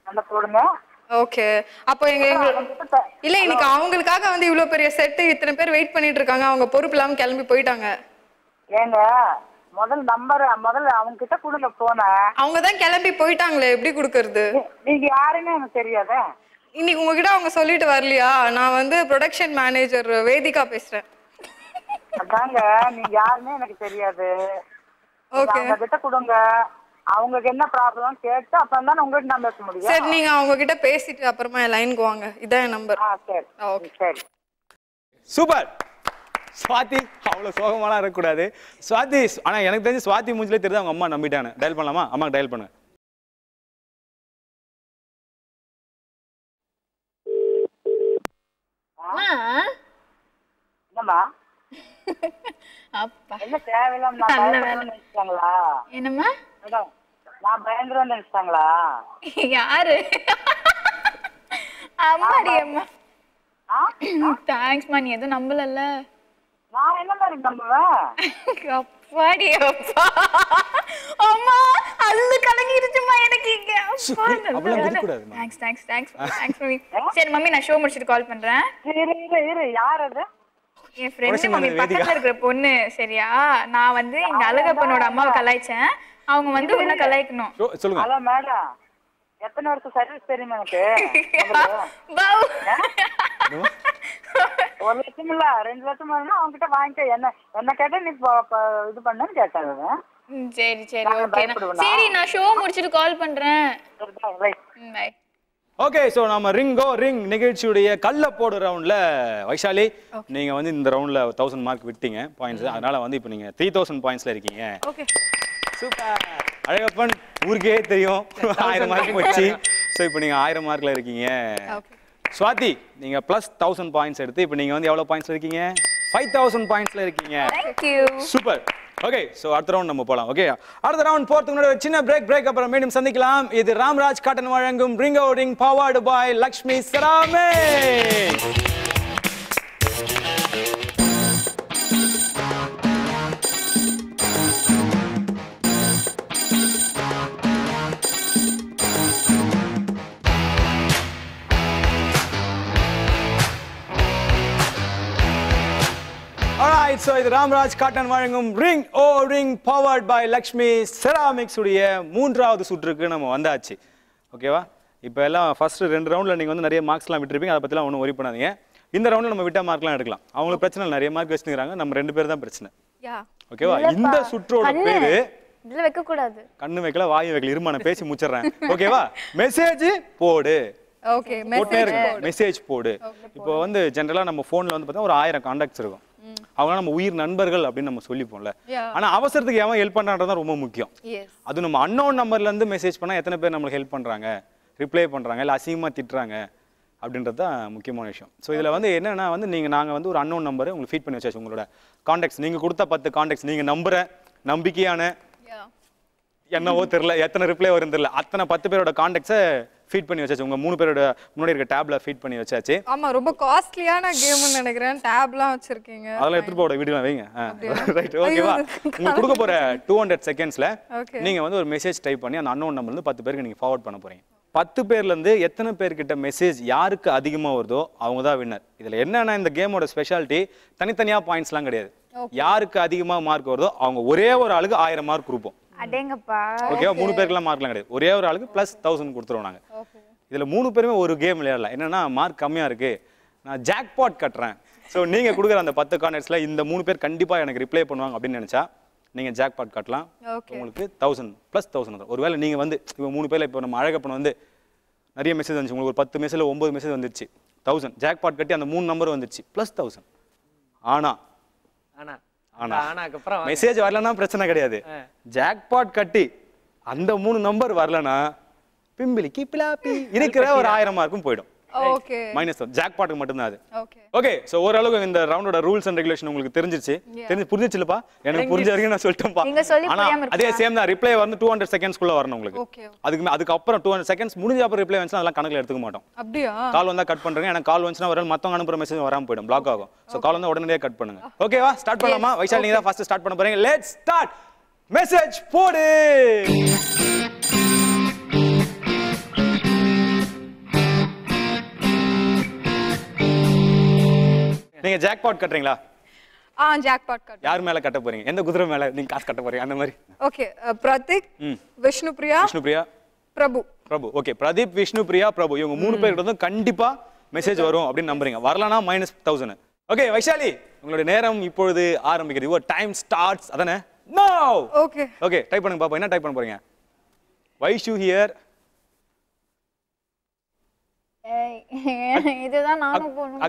[SPEAKER 6] அந்த போடுங்க.
[SPEAKER 2] ஓகே அப்போ எங்க இல்ல இன்னைக்கு அவங்களுக்காக வந்து இவ்வளவு பெரிய செட்டு இத்தனை பேர் வெயிட் பண்ணிட்டு இருக்காங்க. அவங்க பொறுப்பு இல்லாம கிளம்பி போயிட்டாங்க.
[SPEAKER 6] ஏங்க முதல் நம்பர் முதல்ல அவங்க கிட்ட கொடுங்க போன
[SPEAKER 2] அவங்க தான் கிளம்பி போயிட்டாங்களே எப்படி கொடுக்கறது?
[SPEAKER 6] நீங்க யாருன்னு எனக்கு தெரியாதே.
[SPEAKER 2] இன்னைக்கு உங்ககிட்ட அவங்க சொல்லிட்டு வரலையா? நான் வந்து ப்ரொடக்ஷன் மேனேஜர் வேதிகா பேசுறேன்.
[SPEAKER 6] அதாங்க நீங்க யாருன்னு எனக்கு தெரியாது.
[SPEAKER 2] ஓகே
[SPEAKER 6] கிட்ட கொடுங்க. அவங்களுக்கு என்ன ப்ராப்ளம் கேட்டு அப்புறம் தானே உங்ககிட்ட நான் பேச முடியும்.
[SPEAKER 2] சரி நீங்க அவங்க கிட்ட பேசிட்டு அப்புறமா என் லைனுக்கு வாங்க. இதான் என் நம்பர்
[SPEAKER 6] ஆ சரி.
[SPEAKER 2] ஓகே
[SPEAKER 6] சரி.
[SPEAKER 1] சூப்பர். சுவாதி அவ்வளவு சோகமாலாம் இருக்கக்கூடாது. சுவாதி ஆனா எனக்கு தெரிஞ்சு சுவாதி மூஞ்சிலே தெரியுது அவங்க அம்மா நம்பிட்டாங்க டயல் பண்ணலாமா? அம்மாக்கு டயல் பண்ணுங்க
[SPEAKER 6] என்னம்மா? <laughs>
[SPEAKER 4] அப்பா.
[SPEAKER 6] என்ன தேவையில்லாம
[SPEAKER 4] என்னம்மா?
[SPEAKER 6] மேடம் நான் பயந்துருவேன்னு நினைச்சிட்டாங்களா?
[SPEAKER 4] யாரு? அம்மாடி அம்மா.
[SPEAKER 6] ஆ?
[SPEAKER 4] தேங்க்ஸ்மா நீ எதுவும் நம்பலல்ல?
[SPEAKER 6] நான் என்ன மாதிரி நம்புவேன்?
[SPEAKER 4] அப்பாடி அப்பா. அம்மா அள்ளு கலங்கிருச்சுமா எனக்கு இங்க. Thanks thanks thanks thanks mummy சரி மம்மி நான் ஷோ முடிச்சிட்டு கால் பண்றேன்.
[SPEAKER 6] இரு இரு இரு. யார் அது?
[SPEAKER 4] என் ஃப்ரெண்டு மம்மி. பக்கத்துல இருக்கிற பொண்ணு சரியா? நான் வந்து எங்க அழகப்பனோட அம்மாவை கலாய்ச்சேன். அவங்க வந்து உன்ன கலாய்க்கணும்.
[SPEAKER 1] சொல்லுங்க.
[SPEAKER 6] Hello madam. எத்தனை வருஷம் சர்வீஸ் தெரியுமா எனக்கு?
[SPEAKER 4] பவ்.
[SPEAKER 6] ஒரு லட்சம் இல்ல ரெண்டு லட்சம் வேணும்னா அவங்க கிட்ட வாங்கிக்க. என்ன என்ன கேட்டா நீ இது பண்ணுன்னு கேட்டாங்க
[SPEAKER 4] ம், சரி சரி
[SPEAKER 6] நான்
[SPEAKER 4] ஓகே? சரி நான் ஷோ முடிச்சிட்டு கால் பண்றேன். பை
[SPEAKER 1] ஓகே ஸோ நம்ம ரிங்கோ ரிங் நிகழ்ச்சியுடைய கல்ல போடு ரவுண்ட்ல வைஷாலி நீங்க வந்து இந்த ரவுண்ட்ல தௌசண்ட் மார்க் விட்டீங்க பாயிண்ட்ஸ் அதனால வந்து இப்போ நீங்க த்ரீ தௌசண்ட் பாயிண்ட்ஸ்ல இருக்கீங்க.
[SPEAKER 2] Okay
[SPEAKER 1] super. அழகப்பன் ஊருக்கே தெரியும். ஆயிரம் மார்க் போச்சு. ஸோ இப்போ நீங்க ஆயிரம் மார்க்ல இருக்கீங்க.
[SPEAKER 2] ஓகே
[SPEAKER 1] சுவாதி நீங்க ப்ளஸ் தௌசண்ட் பாயிண்ட்ஸ் எடுத்து இப்போ நீங்க வந்து எவ்வளவு பாயிண்ட்ஸ் இருக்கீங்க? ஃபைவ் தௌசண்ட் பாயிண்ட்ஸ்ல இருக்கீங்க. சூப்பர் ஓகே ஸோ அடுத்த ரவுண்ட் நம்ம போலாம் ஓகே அடுத்த ரவுண்ட் போறதுக்கு முன்னாடி ஒரு சின்ன பிரேக் பிரேக் அப்புறம் மீண்டும் சந்திக்கலாம். இது ராம்ராஜ் காட்டன் வழங்கும் ring ring powered by Lakshmi சராமே So இது ராம்ராஜ் காட்டன் வழங்கும் ring o ring powered by Lakshmi ceramics உடைய மூன்றாவது சுற்றுக்கு நம்ம வந்தாச்சு. ஓகேவா இப்போ எல்லாம் ஃபர்ஸ்ட் ரெண்டு ரவுண்டில் நீங்கள் வந்து நிறைய மார்க்ஸ்லாம் விட்டுருப்பீங்க. அதை பற்றிலாம் ஒன்றும் ஒரி பண்ணாதீங்க. இந்த ரவுண்டில் நம்ம விட்ட மார்க்லாம் எடுக்கலாம். அவங்களுக்கு பிரச்சனை நிறைய மார்க் வச்சுக்கிறாங்க நம்ம ரெண்டு பேர் தான் பிரச்சனை. ஓகேவா இந்த சுற்றோட பேரு
[SPEAKER 7] இதுல வைக்க கூடாது
[SPEAKER 1] கண்ணு வைக்கல வாயும் வைக்கல. இருமா நான் பேசி முச்சிடுறேன் ஓகேவா மெசேஜ் போடு.
[SPEAKER 2] ஓகே மெசேஜ்
[SPEAKER 1] போடு. இப்போ வந்து ஜென்ரலா நம்ம போன்ல வந்து பார்த்தா ஒரு ஆயிரம் காண்டாக்ட்ஸ் இருக்கும். அவங்க நம்ம உயிர் நண்பர்கள் அப்படின்னு நம்ம சொல்லிப்போம்ல. ஆனா அவசரத்துக்கு எவன் ஹெல்ப் பண்றான்றது ரொம்ப முக்கியம். அது நம்ம அன்னோன் நம்பர்ல இருந்து மெசேஜ் பண்ணா எத்தனை பேர் நம்மளுக்கு ஹெல்ப் பண்றாங்க? ரிப்ளை பண்றாங்க? இல்ல அசிங்கமா திட்டுறாங்க? அப்படின்றது தான் முக்கியமான விஷயம். ஸோ இதுல வந்து என்னன்னா வந்து நீங்க நாங்க வந்து ஒரு அன்னோன் நம்பர் உங்களுக்கு ஃபீட் பண்ணி வச்சாச்சு உங்களோட காண்டாக்ட்ஸ் நீங்க கொடுத்த பத்து காண்டாக்ட்ஸ் நீங்க நம்புற நம்பிக்கையான என்னவோ தெரியல எத்தனை ரிப்ளை வரும் தெரியல. அத்தனை பத்து பேரோட காண்டாக்ட்ஸை ஃபீட் பண்ணி வச்சாச்சு. உங்க மூணு பேரோட முன்னாடி இருக்க டேப்ல ஃபீட் பண்ணி வச்சாச்சு.
[SPEAKER 2] ஆமா ரொம்ப காஸ்ட்லியான கேம்னு நினைக்கிறேன். டேப்லாம் வச்சிருக்கீங்க.
[SPEAKER 1] அதெல்லாம் எடுத்துட்டு போட வீடியோலாம் வைங்க. ரைட் ஓகேவா உங்களுக்கு கொடுக்க போற டூ ஹண்ட்ரட் செகண்ட்ஸ்ல
[SPEAKER 2] Okay.
[SPEAKER 1] நீங்க வந்து ஒரு மெசேஜ் டைப் பண்ணி அந்த அன்னோன் நம்பர்ல இருந்து பத்து பேருக்கு நீங்க ஃபார்வர்ட் பண்ண போறீங்க. பத்து பேர்ல இருந்து எத்தனை பேர்கிட்ட மெசேஜ் யாருக்கு அதிகமா வருதோ அவங்க தான் வின்னர் இதுல என்னன்னா இந்த கேமோட ஸ்பெஷாலிட்டி தனித்தனியா பாயிண்ட்ஸ்லாம் கிடையாது. யாருக்கு அதிகமா மார்க் வருதோ அவங்க ஒரே ஒரு ஆளுக்கு ஆயிரம் மார்க் கொடுப்போம்.
[SPEAKER 4] அடேங்கப்பா.
[SPEAKER 1] ஓகேவா? மூணு பேருக்குலாம் மார்க்லாம் கிடையாது. ஒரே ஒரு ஆளுக்கு ப்ளஸ் தௌசண்ட் கொடுத்துருவோம் நாங்க. இதுல மூணு பேருமே ஒரு கேம் விளையாடலாம் என்னன்னா மார்க் கம்மியா இருக்கு. நான் ஜாக்பாட் கட்டுறேன். ஸோ நீங்க கொடுக்குற அந்த பத்து கார்னர்ஸ்ல இந்த மூணு பேர் கண்டிப்பா எனக்கு ரிப்ளை பண்ணுவாங்க அப்படின்னு நினைச்சா நீங்க ஜாக்பாட் கட்டலாம்.
[SPEAKER 2] Okay.
[SPEAKER 1] உங்களுக்கு தௌசண்ட் ப்ளஸ் தௌசண்ட் ஒருவேளை நீங்க வந்து இப்போ மூணு பேர்ல இப்போ நம்ம அழகப்பன வந்து நிறைய மெசேஜ் வந்துச்சு. உங்களுக்கு ஒரு பத்து மெசேஜ் ஒன்பது மெசேஜ் வந்துருச்சு தௌசண்ட் ஜாக்பாட் கட்டி அந்த மூணு நம்பர் வந்துச்சு. ப்ளஸ் தௌசண்ட் ஆனா
[SPEAKER 3] ஆனா
[SPEAKER 1] ஆனா.
[SPEAKER 3] ஆனாக்கு அப்புறம்.
[SPEAKER 1] மெசேஜ் வரலன்னா பிரச்சனை கிடையாது ஜாக்பாட் கட்டி அந்த மூணு நம்பர் வரலனா பிம்பிலிக்கு பிலாப்பி இருக்கிற ஒரு ஆயிரம் மார்க்கும் போயிடும்
[SPEAKER 2] ஓகே
[SPEAKER 1] மைனஸ் ஜாக்பாட்டுக்கு மட்டும்தான் அது.
[SPEAKER 2] ஓகே
[SPEAKER 1] ஓகே சோ ஓரளவுக்கு இந்த ரவுண்டோட ரூல்ஸ் அண்ட் ரெகுலேஷன் உங்களுக்கு தெரிஞ்சிருச்சு தெரிஞ்சு புரிஞ்சிச்சுலப்பா? எனக்கு புரிஞ்ச வரைக்கும் நான் சொல்லிட்டேன்ப்பா.
[SPEAKER 4] நீங்க சொல்லி
[SPEAKER 1] ஆனா
[SPEAKER 4] புரியாம
[SPEAKER 1] அதே? சேம் தான். ரிப்ளை வந்து டூ ஹண்ட்ரட் செகண்ட்ஸ்க்குள்ள வரணும் உங்களுக்கு. அதுக்கு அதுக்கப்புறம் டூ ஹண்ட்ரட் செகண்ட்ஸ் முடிஞ்ச அப்புறம் ரிப்ளை வந்துச்சுன்னா அதெல்லாம் கணக்குல எடுத்துக்க மாட்டோம்.
[SPEAKER 2] அப்படியா?
[SPEAKER 1] கால் வந்தா கட் பண்றேங்க. எனக்கு கால் வந்துச்சுன்னா ஒரு மத்தவங்க அனுப்புற மெசேஜ் வராம போயிடும். பிளாக் ஆகும். சோ கால் வந்தா உடனடியே கட் பண்ணுங்க. ஓகேவா ஸ்டார்ட் பண்ணலாமா? வைஷால் நீங்க தான் ஃபர்ஸ்ட் ஸ்டார்ட் பண்ண போறீங்க. லெட்ஸ் ஸ்டார்ட் மெசேஜ் போடு. நீங்க ஜாக்பாட் கட்டுறீங்களா?
[SPEAKER 2] ஆ ஜாக்பாட் கட்
[SPEAKER 1] யார் மேல கட்ட போறீங்க? எந்த குதிரை மேல நீங்க காசு கட்ட போறீங்க? அந்த மாதிரி.
[SPEAKER 2] ஓகே பிரதீக். விஷ்ணுபிரியா
[SPEAKER 1] விஷ்ணுபிரியா?
[SPEAKER 2] பிரபு.
[SPEAKER 1] பிரபு. ஓகே பிரதீப் விஷ்ணு பிரியா பிரபு. இவங்க மூணு பேர் வந்து கண்டிப்பா மெசேஜ் வரும் அப்படின்னு நம்புறீங்க. வரலனா மைனஸ் தௌசண்ட் ஓகே வைஷாலி உங்களுடைய நேரம் இப்பொழுது ஆரம்பிக்கிறது யுவர் டைம் ஸ்டார்ட்ஸ் அதானே? No
[SPEAKER 2] okay.
[SPEAKER 1] ஓகே டைப் பண்ணுங்க பாப்போம் என்ன டைப் பண்ண போறீங்க? வைஷு ஹியர் <laughs>
[SPEAKER 4] இதுதான் நானும் போடணும்.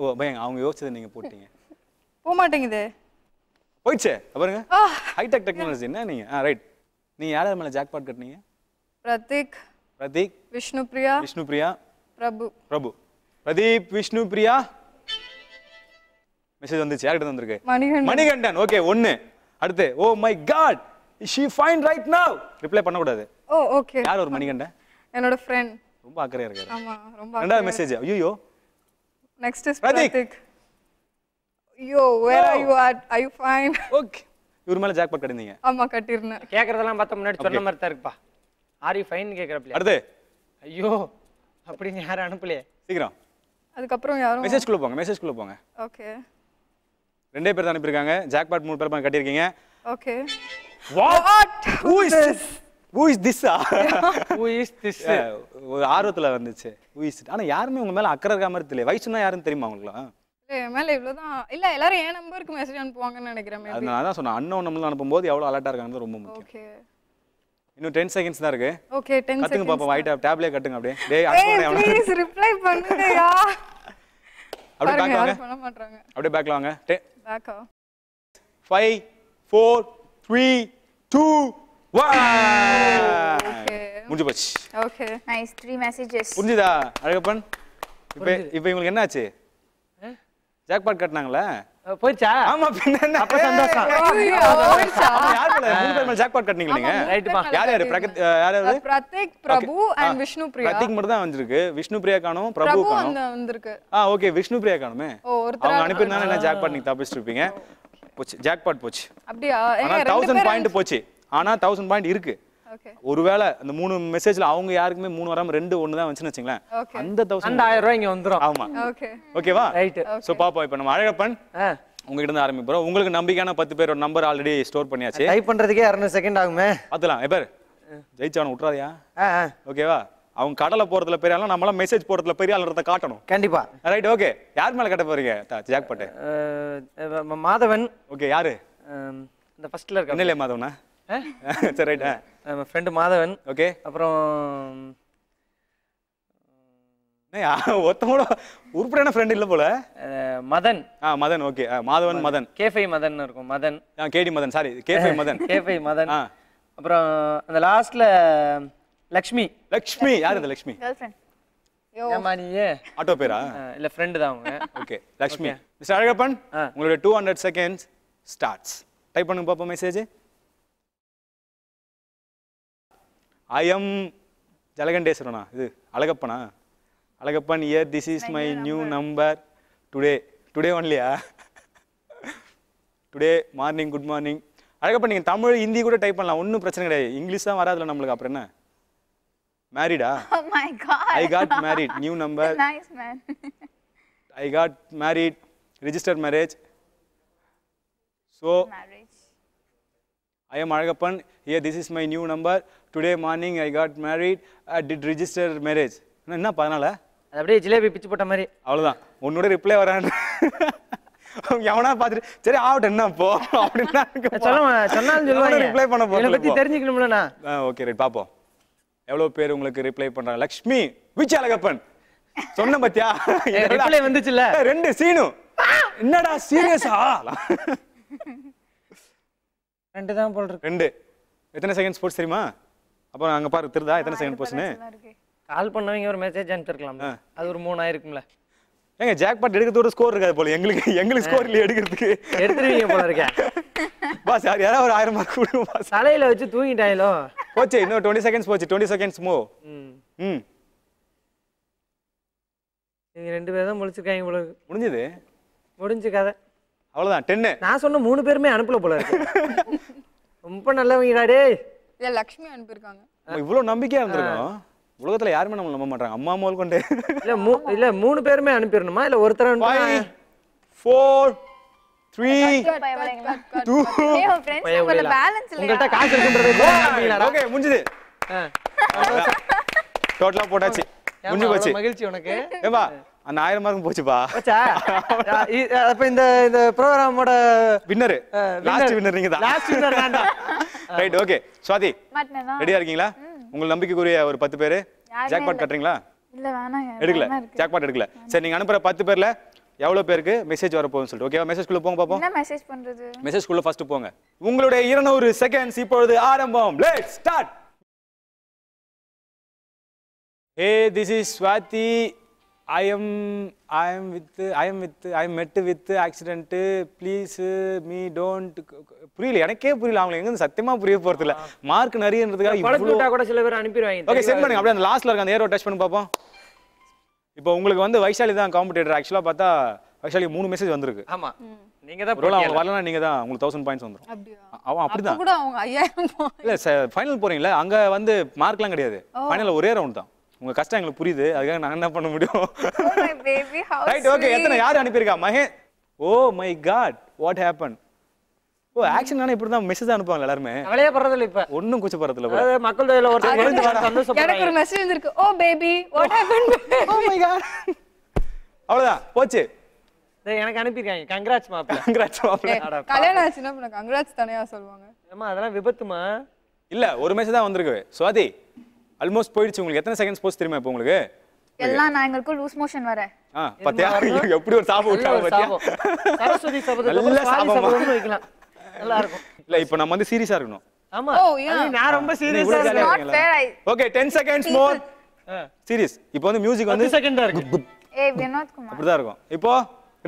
[SPEAKER 1] ஓ பயங்க அவங்க யோசிச்சதை நீங்க போட்டீங்க.
[SPEAKER 2] போக மாட்டேங்குது
[SPEAKER 1] போயிடுச்சே பாருங்க. ஹைடெக் டெக்னாலஜி என்ன நீங்க? ஆ ரைட் நீங்க யார் மேல ஜாக்பாட் கட்டுனீங்க?
[SPEAKER 2] பிரதீக்.
[SPEAKER 1] பிரதீக்.
[SPEAKER 2] விஷ்ணுபிரியா.
[SPEAKER 1] விஷ்ணு பிரியா
[SPEAKER 2] பிரபு.
[SPEAKER 1] பிரபு. பிரதீப் விஷ்ணு பிரியா மெசேஜ் வந்துச்சு யார்கிட்ட வந்திருக்கு?
[SPEAKER 2] மணிகண்டன்.
[SPEAKER 1] மணிகண்டன். ஓகே ஒன்னு அடுத்து ஓ my god she fine right now reply பண்ண கூடாது
[SPEAKER 2] ஓ ஓகே
[SPEAKER 1] யார் ஒரு மணிகண்டன்?
[SPEAKER 2] என்னோட ஃப்ரெண்ட்
[SPEAKER 1] ரொம்ப அக்கறையா இருக்காரு.
[SPEAKER 2] ஆமா ரொம்ப
[SPEAKER 1] ரெண்டாவது மெசேஜ் ஐயோ
[SPEAKER 2] next is
[SPEAKER 1] Prateek.
[SPEAKER 2] Prateek yo where are you are are you fine
[SPEAKER 1] okay இவர் மேல ஜாக்பாட் கட்டிருந்தீங்க
[SPEAKER 2] ஆமா கட்டிருந்தேன்.
[SPEAKER 3] கேக்குறதெல்லாம் பார்த்தா முன்னாடி சொன்ன மாதிரி தான் இருக்குப்பா. ஆர் யூ ஃபைன் கேக்குறப்பல
[SPEAKER 1] அடுத்து.
[SPEAKER 3] ஐயோ அப்படின்னு யாரும் அனுப்பலையே.
[SPEAKER 1] சீக்கிரம்.
[SPEAKER 2] அதுக்கப்புறம் யாரும்
[SPEAKER 1] மெசேஜ் குள்ள போங்க மெசேஜ் குள்ள போங்க.
[SPEAKER 2] ஓகே
[SPEAKER 1] ரெண்டே பேர் தான் அனுப்பியிருக்காங்க. ஜாக்பாட் மூணு பேர் கட்டியிருக்கீங்க.
[SPEAKER 2] Okay
[SPEAKER 1] what who is this who is this
[SPEAKER 3] who is this
[SPEAKER 1] ஒரு ஆர்வத்துல வந்துச்சு. ஹூ இஸ் ஆனா யாருமே உங்க மேல அக்கறை இருக்க மாதிரி தெரியல வயசுனா யாருன்னு தெரியுமா உங்களுக்கு
[SPEAKER 2] என் மேல இவ்வளவுதான். இல்ல எல்லாரும் என் நம்பருக்கு மெசேஜ் அனுப்புவாங்கன்னு நினைக்கிறேன்
[SPEAKER 1] அது
[SPEAKER 2] மேபி
[SPEAKER 1] நான் தான் சொன்னேன். அண்ணன் நம்மள அனுப்பும்போது எவ்வளவு அலர்ட்டா இருக்காங்க ரொம்ப முக்கியம்.
[SPEAKER 2] ஓகே
[SPEAKER 1] இன்னும் டென் செகண்ட்ஸ் தான் இருக்கு.
[SPEAKER 2] ஓகே 10
[SPEAKER 1] கத்துங்க
[SPEAKER 2] செகண்ட்ஸ்
[SPEAKER 1] பாப்போம். ஒயிட் டேப்லயே கட்டுங்க அப்படியே. டேய்
[SPEAKER 2] ப்ளீஸ் ரிப்ளை பண்ணுங்கயா
[SPEAKER 1] அப்படியே பேக் வாங்க.
[SPEAKER 2] பண்ண மாட்டாங்க
[SPEAKER 1] அப்படியே பேக்ல வாங்க.
[SPEAKER 2] பேக்கா
[SPEAKER 1] five four three two
[SPEAKER 2] Okay.
[SPEAKER 1] முடிஞ்சு போச்சு
[SPEAKER 2] ஓகே
[SPEAKER 4] நைஸ் த்ரீ மெசேஜஸ்
[SPEAKER 1] புரிஞ்சுதா அழகப்பன் இப்போ இப்போ இவங்களுக்கு என்ன ஆச்சு ஜாக்பாட் கட்டினாங்களே
[SPEAKER 3] போயிடுச்சா
[SPEAKER 1] ஆமா பின்ன என்ன?
[SPEAKER 3] அப்ப சந்தோஷம்.
[SPEAKER 1] யார் மேல மூணு பேர் மேல ஜாக்பாட் கட்டினீங்க நீங்க
[SPEAKER 3] ரைட்டுமா
[SPEAKER 1] யார் யாரு பிரகத் யார் யாரு
[SPEAKER 2] பிரதீக் பிரபு அண்ட் விஷ்ணு பிரியா
[SPEAKER 1] பிரதீக் மட்டும் தான் வந்திருக்கு. விஷ்ணு பிரியா காணும் பிரபு காணும்
[SPEAKER 2] வந்திருக்கு
[SPEAKER 1] ஆ ஓகே விஷ்ணு பிரியா காணுமே
[SPEAKER 2] ஓ ஒருத்தர்
[SPEAKER 1] அவங்க அனுப்பியிருந்தாங்க என்ன ஜாக்பாட் நீங்க தப்பிச்சிட்டு இருப்பீங்க போச்சு ஜாக்பாட் போச்சு
[SPEAKER 2] அப்படியா
[SPEAKER 1] ஆனா
[SPEAKER 2] ஏங்க ரெண்டு
[SPEAKER 1] தௌசண்ட்
[SPEAKER 2] பேரும்
[SPEAKER 1] பாயிண்ட் போச்சு ஆனா தௌசண்ட் பாயிண்ட் இருக்கு.
[SPEAKER 2] ஓகே
[SPEAKER 1] ஒருவேளை அந்த மூணு மெசேஜ்ல அவங்க யாருக்குமே மூணு வராம ரெண்டு ஒண்ணு தான் வந்துச்சுன்னு வச்சுங்களேன்.
[SPEAKER 2] Okay.
[SPEAKER 1] அந்த
[SPEAKER 3] அந்த
[SPEAKER 1] தௌசண்ட்
[SPEAKER 3] ஆயிரம் ரூபாய் இங்க வந்துரும்.
[SPEAKER 1] ஆமா.
[SPEAKER 2] ஓகே
[SPEAKER 1] ஓகேவா
[SPEAKER 3] ரைட்டு
[SPEAKER 1] சோ பாப்போம். இப்போ நம்ம அழகப்பன் உங்ககிட்ட இருந்து ஆரம்பிப்போம் உங்களுக்கு நம்பிக்கையான பத்து பேரோட நம்பர் ஆல்ரெடி ஸ்டோர் பண்ணியாச்சு.
[SPEAKER 3] டைப் பண்றதுக்கே இரநூறு செகண்ட் ஆகுமே.
[SPEAKER 1] பார்த்துலாம் எப்பர் ஜெயிச்சவன விட்றாதியா ஓகேவா அவங்க கடலை போறதுல பெரிய ஆளும் நம்மளாம் மெசேஜ் போறதுல பெரிய ஆளுன்றத காட்டணும்.
[SPEAKER 3] கண்டிப்பா.
[SPEAKER 1] ரைட் ஓகே யார் மேல கட்ட போறீங்க? ஜாக் பட்டு
[SPEAKER 3] மாதவன்.
[SPEAKER 1] ஓகே யாரு?
[SPEAKER 3] இந்த ஃபர்ஸ்ட்ல இருக்க
[SPEAKER 1] மாதவனா? <laughs> சரி ரைட்
[SPEAKER 3] ஃப்ரெண்டு மாதவன்.
[SPEAKER 1] ஓகே.
[SPEAKER 3] அப்புறம்
[SPEAKER 1] ஒருத்தவங்களோட உருப்படியான ஃப்ரெண்ட் இல்ல போல.
[SPEAKER 3] மதன்.
[SPEAKER 1] ஆ மதன் ஓகே. மாதவன் மதன்.
[SPEAKER 3] கேஃபை மதன் இருக்கும் மதன்.
[SPEAKER 1] ஆ கேடி மதன் சாரி கேஃபை மதன். <laughs>
[SPEAKER 3] கேஃபை மதன்.
[SPEAKER 1] ஆ.
[SPEAKER 3] அப்புறம் அந்த லாஸ்ட்ல லக்ஷ்மி.
[SPEAKER 1] லக்ஷ்மி யார் இது லக்ஷ்மி? ஆட்டோ பேரா?
[SPEAKER 3] இல்ல ஃப்ரெண்டு தான் அவங்க.
[SPEAKER 1] ஓகே லக்ஷ்மி. மிஸ்டர் அழகப்பன்
[SPEAKER 3] ஆ.
[SPEAKER 1] உங்களுடைய two hundred seconds starts type பண்ணுங்க பாப்போம் மெசேஜ் ஐ எம் ஜலகண்டேஸ்வரனா? இது அழகப்பனா? Alagappan year this is my new number today today ஒன்லியா today morning good morning Alagappan நீங்கள் தமிழ் ஹிந்தி கூட டைப் பண்ணலாம். ஒன்றும் பிரச்சனை கிடையாது. இங்கிலீஷ் தான் வராதுல நம்மளுக்கு. அப்புறம் என்ன? மேரிடா. I got married new number
[SPEAKER 4] nice man.
[SPEAKER 1] I got married, registered marriage. So
[SPEAKER 4] Marriage.
[SPEAKER 1] I am Alagappan. Here, this is morning, I got married. I did register marriage. என்ன, பதினால
[SPEAKER 3] அது அப்படியே ஜிலேபி பிச்சு போட்ட மாதிரி.
[SPEAKER 1] அவ்வளோதான் உன்னோட ரிப்ளை வரான் எவனா பார்த்துட்டு சரி ஆகட்டும் என்ன போ அப்படின்னா
[SPEAKER 3] சொன்னாலும் சொல்லுவாங்க.
[SPEAKER 1] ரிப்ளை பண்ண
[SPEAKER 3] என்னை பத்தி தெரிஞ்சுக்கணும்லண்ணா
[SPEAKER 1] ஓகே ரைட் பார்ப்போம் எவ்வளோ பேர் உங்களுக்கு ரிப்ளை பண்றாங்க? லக்ஷ்மி விச் அழகப்பன்? சொன்ன பத்தியா?
[SPEAKER 3] ரிப்ளை வந்துச்சுல்ல.
[SPEAKER 1] ரெண்டு சீனு. என்னடா சீரியஸா
[SPEAKER 3] ரெண்டு தான் போல்
[SPEAKER 1] ரெண்டு. எத்தனை செகண்ட் ஸ்போர்ட்ஸ் தெரியுமா? அப்போ அங்க பாரு திருதா எத்தனை செகண்ட் போச்சுன்னு?
[SPEAKER 3] கால் பண்ணவங்க ஒரு மெசேஜ் அனுப்பிச்சிருக்கலாம் அது ஒரு மூணு ஆயிருக்கும்ல
[SPEAKER 1] ஏங்க ஜாக்பாட் எடுக்கிறதோட ஸ்கோர் இருக்காது போல. எங்களுக்கு எங்களுக்கு ஸ்கோர் இல்லையா எடுக்கிறதுக்கு.
[SPEAKER 3] எடுத்துருவீங்க போல இருக்கேன்
[SPEAKER 1] பாஸ் யார் யாராவது ஒரு ஆயிரம் மார்க் கொடுங்க பாஸ்
[SPEAKER 3] தலையில வச்சு தூங்கிட்டாங்களோ
[SPEAKER 1] போச்சு இன்னும் டுவெண்ட்டி செகண்ட்ஸ் போச்சு. டுவெண்ட்டி செகண்ட்ஸ் மூ
[SPEAKER 3] ம்.
[SPEAKER 1] ம்.
[SPEAKER 3] நீங்க ரெண்டு பேரும் தான் முழிச்சிருக்காங்க போல இருக்கு.
[SPEAKER 1] முடிஞ்சது?
[SPEAKER 3] முடிஞ்சு கதை.
[SPEAKER 1] அவ்வளவுதான் டென்னு
[SPEAKER 3] நான் சொன்ன மூணு பேருமே அனுப்பல போல இருக்கு. <laughs> ரொம்ப நல்லவங்கடா டேய்.
[SPEAKER 2] இல்ல லக்ஷ்மி அனுப்பியிருக்காங்க.
[SPEAKER 1] இவ்வளவு நம்பிக்கையா இருந்திருக்கோம். உலகத்துல யாருமே நம்ம நம்ப மாட்டாங்க அம்மா முதல் கொண்டு.
[SPEAKER 3] இல்ல மூ இல்ல மூணு பேருமே அனுப்பிடணுமா இல்ல ஒருத்தர்
[SPEAKER 1] ஃபைவ்
[SPEAKER 3] அனுப்பினா
[SPEAKER 1] ஃபோர் த்ரீ டூ
[SPEAKER 3] உங்கள்கிட்ட காசு இருக்குன்றதை?
[SPEAKER 1] ஓகே முடிஞ்சது. டோட்டலா போட்டாச்சு. முடிஞ்சு போச்சு.
[SPEAKER 3] மகிழ்ச்சி உனக்கு.
[SPEAKER 1] அந்த ஆயிரம் மார்க் போச்சுப்பா.
[SPEAKER 3] அப்ப இந்த இந்த ப்ரோக்ராமோட
[SPEAKER 1] வின்னரு லாஸ்ட் வின்னர் நீங்க தான்
[SPEAKER 3] லாஸ்ட் வின்னர் நான் தான்
[SPEAKER 1] ரைட் ஓகே சுவாதி ரெடியா இருக்கீங்களா? உங்கள் நம்பிக்கைக்குரிய ஒரு பத்து பேரு. ஜாக்பாட் கட்டுறீங்களா?
[SPEAKER 4] இல்ல வேணாங்க
[SPEAKER 1] எடுக்கல. ஜாக்பாட் எடுக்கல. சரி நீங்க அனுப்புற பத்து பேர்ல எவ்வளவு பேருக்கு மெசேஜ் வரப்போகுதுன்னு சொல்லிட்டு ஓகே மெசேஜ் குள்ள போங்க பாப்போம்.
[SPEAKER 4] என்ன மெசேஜ் பண்றது?
[SPEAKER 1] மெசேஜ் குள்ள ஃபர்ஸ்ட் போங்க. உங்களுடைய இருநூறு செகண்ட்ஸ் இப்பொழுது ஆரம்பம். Let's start hey this is Swathi I am I am with I am with I am met with accident please me don't புரியல எனக்கே புரியல. அவங்க எங்க சத்தியமா புரிய போறது இல்ல மார்க் நிறையன்றதுக்காக
[SPEAKER 3] கூட சில பேர் அனுப்பிடுவாங்க.
[SPEAKER 1] ஓகே சென்ட் பண்ணுங்க. அப்படியே அந்த லாஸ்ட்ல இருக்க அந்த ஏரோ டச் பண்ணி பார்ப்போம். இப்போ உங்களுக்கு வந்து வைஷாலி தான் காம்படிட்டர் ஆக்சுவலா பார்த்தா வைஷாலி மூணு மெசேஜ் வந்திருக்கு.
[SPEAKER 3] ஆமா. நீங்க தான்
[SPEAKER 1] ஒருவேளை அவங்க வரலனா நீங்க தான் உங்களுக்கு தௌசண்ட் பாயிண்ட்ஸ் வந்துரும். அவன்
[SPEAKER 2] அப்ப
[SPEAKER 1] அப்படிதான்.
[SPEAKER 2] கூட அவங்க ஐயாயிரம் போ-
[SPEAKER 1] இல்ல ஃபைனல் போறீங்களா அங்க வந்து மார்க்லாம் கிடையாது. ஃபைனல்ல ஒரே ரவுண்ட் தான். உங்க கஷ்டம் எங்களுக்கு புரியுது. அதுக்காக நான் என்ன பண்ண முடியும்? <laughs>
[SPEAKER 4] Oh my baby, how
[SPEAKER 1] right okay
[SPEAKER 4] sweet.
[SPEAKER 1] எத்தனை யார் அனுப்பியிருக்கா? மகே ஓ my god what happen oh action இப்படி தான் மெசேஜ் அனுப்புவாங்க எல்லாருமே.
[SPEAKER 3] கவலையே படுறதில்ல இப்ப.
[SPEAKER 1] ஒன்றும் கூச்சப்படுறதுல கூட
[SPEAKER 3] அதாவது மக்கள் தொகையில ஒருத்தர் சந்தோஷப்படுறாங்க
[SPEAKER 2] எனக்கு ஒரு மெசேஜ் வந்திருக்கு. ஓ baby what happen
[SPEAKER 1] oh my god அவ்வளவுதான். போச்சு.
[SPEAKER 3] டேய், எனக்கு அனுப்பியிருக்காங்க. கங்க்ராட்ஸ் மாப்பிள்ள
[SPEAKER 1] Congrats மாப்பிள்ளை.
[SPEAKER 2] கல்யாணம் ஆச்சுன்னா பண்ண கங்க்ராட்ஸ் தனியா சொல்லுவாங்க?
[SPEAKER 3] ஏமா அதெல்லாம் விபத்துமா?
[SPEAKER 1] இல்ல ஒரு மெசேஜ் தான் வந்திருக்கு. சுவாதி ஆல்மோஸ்ட் போயிடுச்சு. உங்களுக்கு எத்தனை செகண்ட்ஸ் போஸ்ட் தெரியுமா இப்போ உங்களுக்கு?
[SPEAKER 4] எல்லாம் நான் எங்களுக்கும் லூஸ் மோஷன் வர
[SPEAKER 1] ஆ பாத்தியா? எப்படி ஒரு சாபம் விட்டாங்க பாத்தியா?
[SPEAKER 3] சரஸ்வதி சபதத்துக்கு
[SPEAKER 1] நல்ல சாபமா.
[SPEAKER 3] வைக்கலாம். நல்லா இருக்கும்.
[SPEAKER 1] இல்ல இப்போ நம்ம வந்து சீரியஸா இருக்கணும்.
[SPEAKER 3] ஆமா.
[SPEAKER 2] ஓ?
[SPEAKER 3] அது நான் ரொம்ப சீரியஸா
[SPEAKER 1] not?
[SPEAKER 4] Fair I
[SPEAKER 1] okay 10 seconds more serious இப்போ வந்து மியூசிக் வந்து
[SPEAKER 3] பத்து செகண்ட் தான் இருக்கு.
[SPEAKER 4] ஏ வினோத் குமார்.
[SPEAKER 1] அப்படிதான் இருக்கும். இப்போ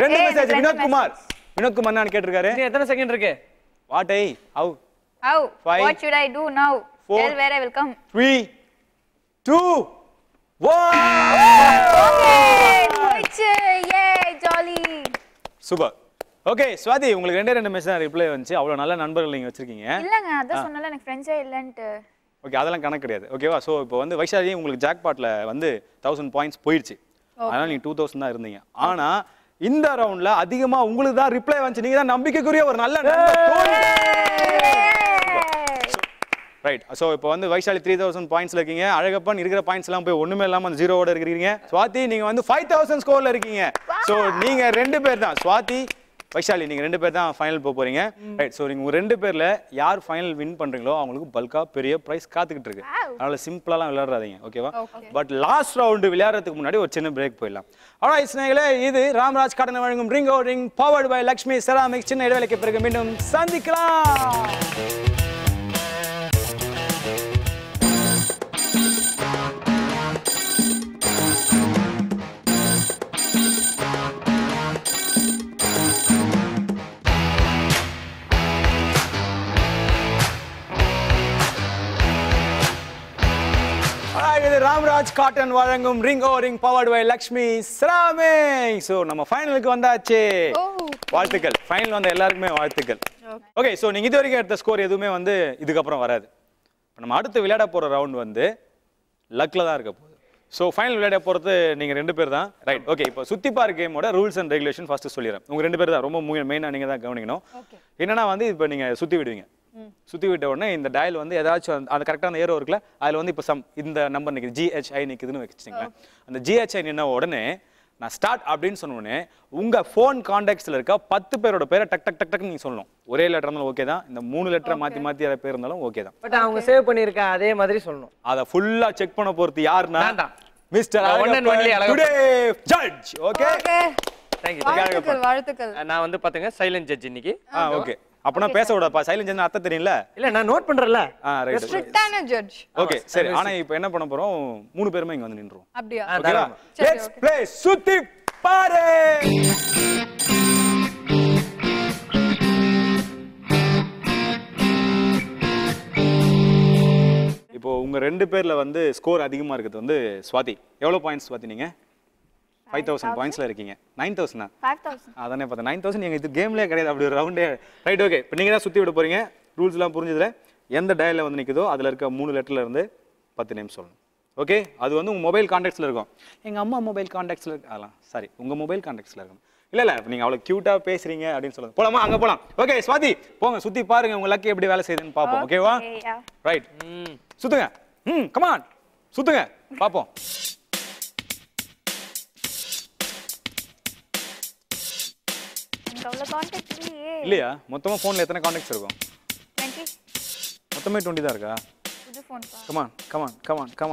[SPEAKER 1] ரெண்டு
[SPEAKER 4] ஏய்,
[SPEAKER 1] மெசேஜ் வினோத் குமார். வினோத் குமார் நான் கேட்டிருக்காரு.
[SPEAKER 3] இன்னும் எத்தனை செகண்ட் இருக்கு?
[SPEAKER 1] What
[SPEAKER 4] I
[SPEAKER 1] have
[SPEAKER 4] what should i do now?
[SPEAKER 1] Four.
[SPEAKER 4] tell where i will come.
[SPEAKER 1] 3 2 1
[SPEAKER 4] okay போயிடுச்சு. யே ஜாலி
[SPEAKER 1] சூப்பர் ஓகே ஸ்வாதி உங்களுக்கு ரெண்டே ரெண்டு மெசேஜ் ரிப்ளை வந்துச்சு. அவ்வளவு நல்ல நண்பர்கள் நீங்க வச்சிருக்கீங்க.
[SPEAKER 4] இல்லங்க அதான் சொன்னல எனக்கு ஃப்ரெண்ட்ஸே இல்லன்ட்டு.
[SPEAKER 1] ஓகே அதெல்லாம் கணக்கு கிடையாது. ஓகேவா ஸோ இப்போ வந்து வைஷாலி உங்களுக்கு ஜாக்பாட்ல வந்து தௌசண்ட் பாயிண்ட்ஸ் போயிடுச்சு அதனால நீங்க டூ தௌசண்ட் தான் இருந்தீங்க. ஆனா இந்த ரவுண்ட்ல அதிகமா உங்களுக்கு தான் ரிப்ளை வந்துச்சு. நீங்க தான் நம்பிக்கைக்குரிய ஒரு நல்ல ரைட் ஸோ இப்போ வந்து வைஷாலி த்ரீ தௌசண்ட் பாயிண்ட்ஸ்ல இருக்கீங்க. அழகப்பன் இருக்கிற பாயிண்ட்ஸ் எல்லாம் போய் ஒண்ணுமே இல்லாம அந்த ஜீரோவோட இருக்கிறீங்க. ஸ்வாதி நீங்க வந்து ஃபைவ் தௌசண்ட் ஸ்கோர்ல இருக்கீங்க. ஸோ நீங்க ரெண்டு பேர் தான். ஸ்வாதி வைஷாலி நீங்க ரெண்டு பேர் தான் ஃபைனல் போக போறீங்க. ரைட் ஸோ நீங்க உங்க ரெண்டு பேர்ல யார் ஃபைனல் வின் பண்றீங்களோ அவங்களுக்கு பல்கா பெரிய ப்ரைஸ் காத்துக்கிட்டு இருக்கு. அதனால சிம்பிளாலாம் விளையாடாதீங்க ஓகேவா பட் லாஸ்ட் ரவுண்டு விளையாடுறதுக்கு முன்னாடி ஒரு சின்ன பிரேக் போயிடலாம். ஆனா ஸ்நேகிலே இது ராம்ராஜ் கடனை வழங்கும் ring o ring powered by Lakshmi ceramic சின்ன இடைவேளைக்கு பிறகு மீண்டும் சந்திக்கலாம். ராம்ராஜ் காட்டன் வழங்கும் ring o ring powered by Lakshmi ceramic so நம்ம ஃபைனலுக்கு வந்தாச்சு. வாழ்த்துக்கள். ஃபைனல் வந்த எல்லாருக்குமே வாழ்த்துக்கள். ஓகே ஸோ நீங்க இது வரைக்கும் எடுத்த ஸ்கோர் எதுவுமே வந்து இதுக்கப்புறம் வராது. நம்ம அடுத்து விளையாட போற ரவுண்ட் வந்து லக்ல தான் இருக்க போகுது. ஸோ ஃபைனல் விளையாட போறது நீங்க ரெண்டு பேர் தான். ரைட் ஓகே இப்போ சுத்தி பார் கேமோட ரூல்ஸ் அண்ட் ரெகுலேஷன் ஃபர்ஸ்ட் சொல்லிடுறேன். உங்க ரெண்டு பேர் தான். ரொம்ப மெயினாக நீங்க தான் கவனிக்கணும். என்னன்னா வந்து இப்போ நீங்க சுத்தி விடுவீங்க. சுத்தி விட்ட உடனே இந்த டயல் வந்து ஏதாச்சும் அந்த- அந்த கரெக்டான ஏரோ இருக்குல்ல அதுல வந்து இப்போ சம் இந்த நம்பர் நிற்குது ஜிஹெச்ஐ நிற்குதுன்னு வச்சுங்களேன் அந்த ஜிஹெச்ஐ நின்ன உடனே நான் ஸ்டார்ட் அப்படின்னு சொன்ன உடனே உங்க ஃபோன் கான்டாக்ட்ஸ்ல இருக்க பத்து பேரோட பேரை டக் டக் டக் டக் நீங்க சொல்லணும். ஒரே லெட்டர் இருந்தாலும் ஓகே தான். இந்த மூணு லெட்டரை மாத்தி மாத்தி யாராவது பேர் இருந்தாலும் ஓகே தான்.
[SPEAKER 3] பட் அவங்க சேவ் பண்ணியிருக்க அதே மாதிரி சொல்லணும்.
[SPEAKER 1] அதை ஃபுல்லா செக் பண்ண போறது யாருன்னா.
[SPEAKER 3] Mister
[SPEAKER 1] judge okay okay
[SPEAKER 3] thank you
[SPEAKER 2] வாழ்த்துக்கள்
[SPEAKER 3] நான் வந்து பாத்துங்க சைலண்ட் ஜட்ஜ் இன்னைக்கு.
[SPEAKER 1] ஆ ஓகே அப்பனா பேச விடப்பா சைலன்ஸ் என்ன அர்த்தம் தெரியல
[SPEAKER 3] இல்ல நான் நோட் பண்றேன்ல.
[SPEAKER 2] ஸ்ட்ரிக்டான ஜட்ஜ்
[SPEAKER 1] ஓகே சரி. ஆனா இப்போ என்ன பண்ண போறோம்? மூணு பேருமே இங்க வந்து நின்றோம்
[SPEAKER 2] அப்படியா?
[SPEAKER 1] ஓகேவா லெட்ஸ். ப்ளே சுத்தி பாரு இப்போ உங்க ரெண்டு பேர்ல வந்து ஸ்கோர் அதிகமா இருக்கிறது வந்து ஸ்வாதி. எவ்வளவு பாயிண்ட்ஸ் ஸ்வாதி நீங்க? ஃபைவ் தௌசண்ட் பாயிண்ட்ஸ்ல இருக்கீங்க. நைன் தௌசண்ட்
[SPEAKER 4] ஃபைவ் தௌசண்ட்
[SPEAKER 1] அதானே பார்த்தேன். நைன் தௌசண்ட் எங்க இது கேம்லேயே கிடையாது. அப்படி ஒரு ரவுண்டே ரைட் ஓகே இப்போ நீங்கள் தான் சுற்றி விட போறீங்க. ரூல்ஸ்லாம் புரிஞ்சதுல. எந்த டயலில் வந்து நிற்குதோ அதில் இருக்க மூணு லெட்டர்ல இருந்து பத்து நேம் சொல்லணும். ஓகே அது வந்து உங்கள் மொபைல் கான்டாக்ட்ஸில் இருக்கும். எங்கள் அம்மா மொபைல் கான்டாக்ட்ஸில் இருக்கு. அதெல்லாம் சாரி உங்கள் மொபைல் கான்டாக்ட்ஸில் இருக்கும். இல்லை இல்லை. நீங்கள் அவ்வளோ க்யூட்டாக பேசுறீங்க அப்படின்னு சொல்லுங்க. போலாமா? அங்கே போகலாம் ஓகே ஸ்வாதி போங்க. சுற்றி பாருங்க உங்க லக்கு எப்படி வேலை செய்யுதுன்னு பார்ப்போம் ஓகேவா. ரைட் சுத்துங்க. ம் கமான் சுத்துங்க. பார்ப்போம்
[SPEAKER 4] எனக்கு அவ்வளோ கான்டாக்ட் இல்லையே.
[SPEAKER 1] இல்லையா? மொத்தமாக ஃபோனில் எத்தனை கான்டாக்ட்ஸ் இருக்கும்?
[SPEAKER 4] டுவெண்ட்டி
[SPEAKER 1] மொத்தமே டுவெண்ட்டி தான் இருக்கா?
[SPEAKER 4] புது
[SPEAKER 1] phone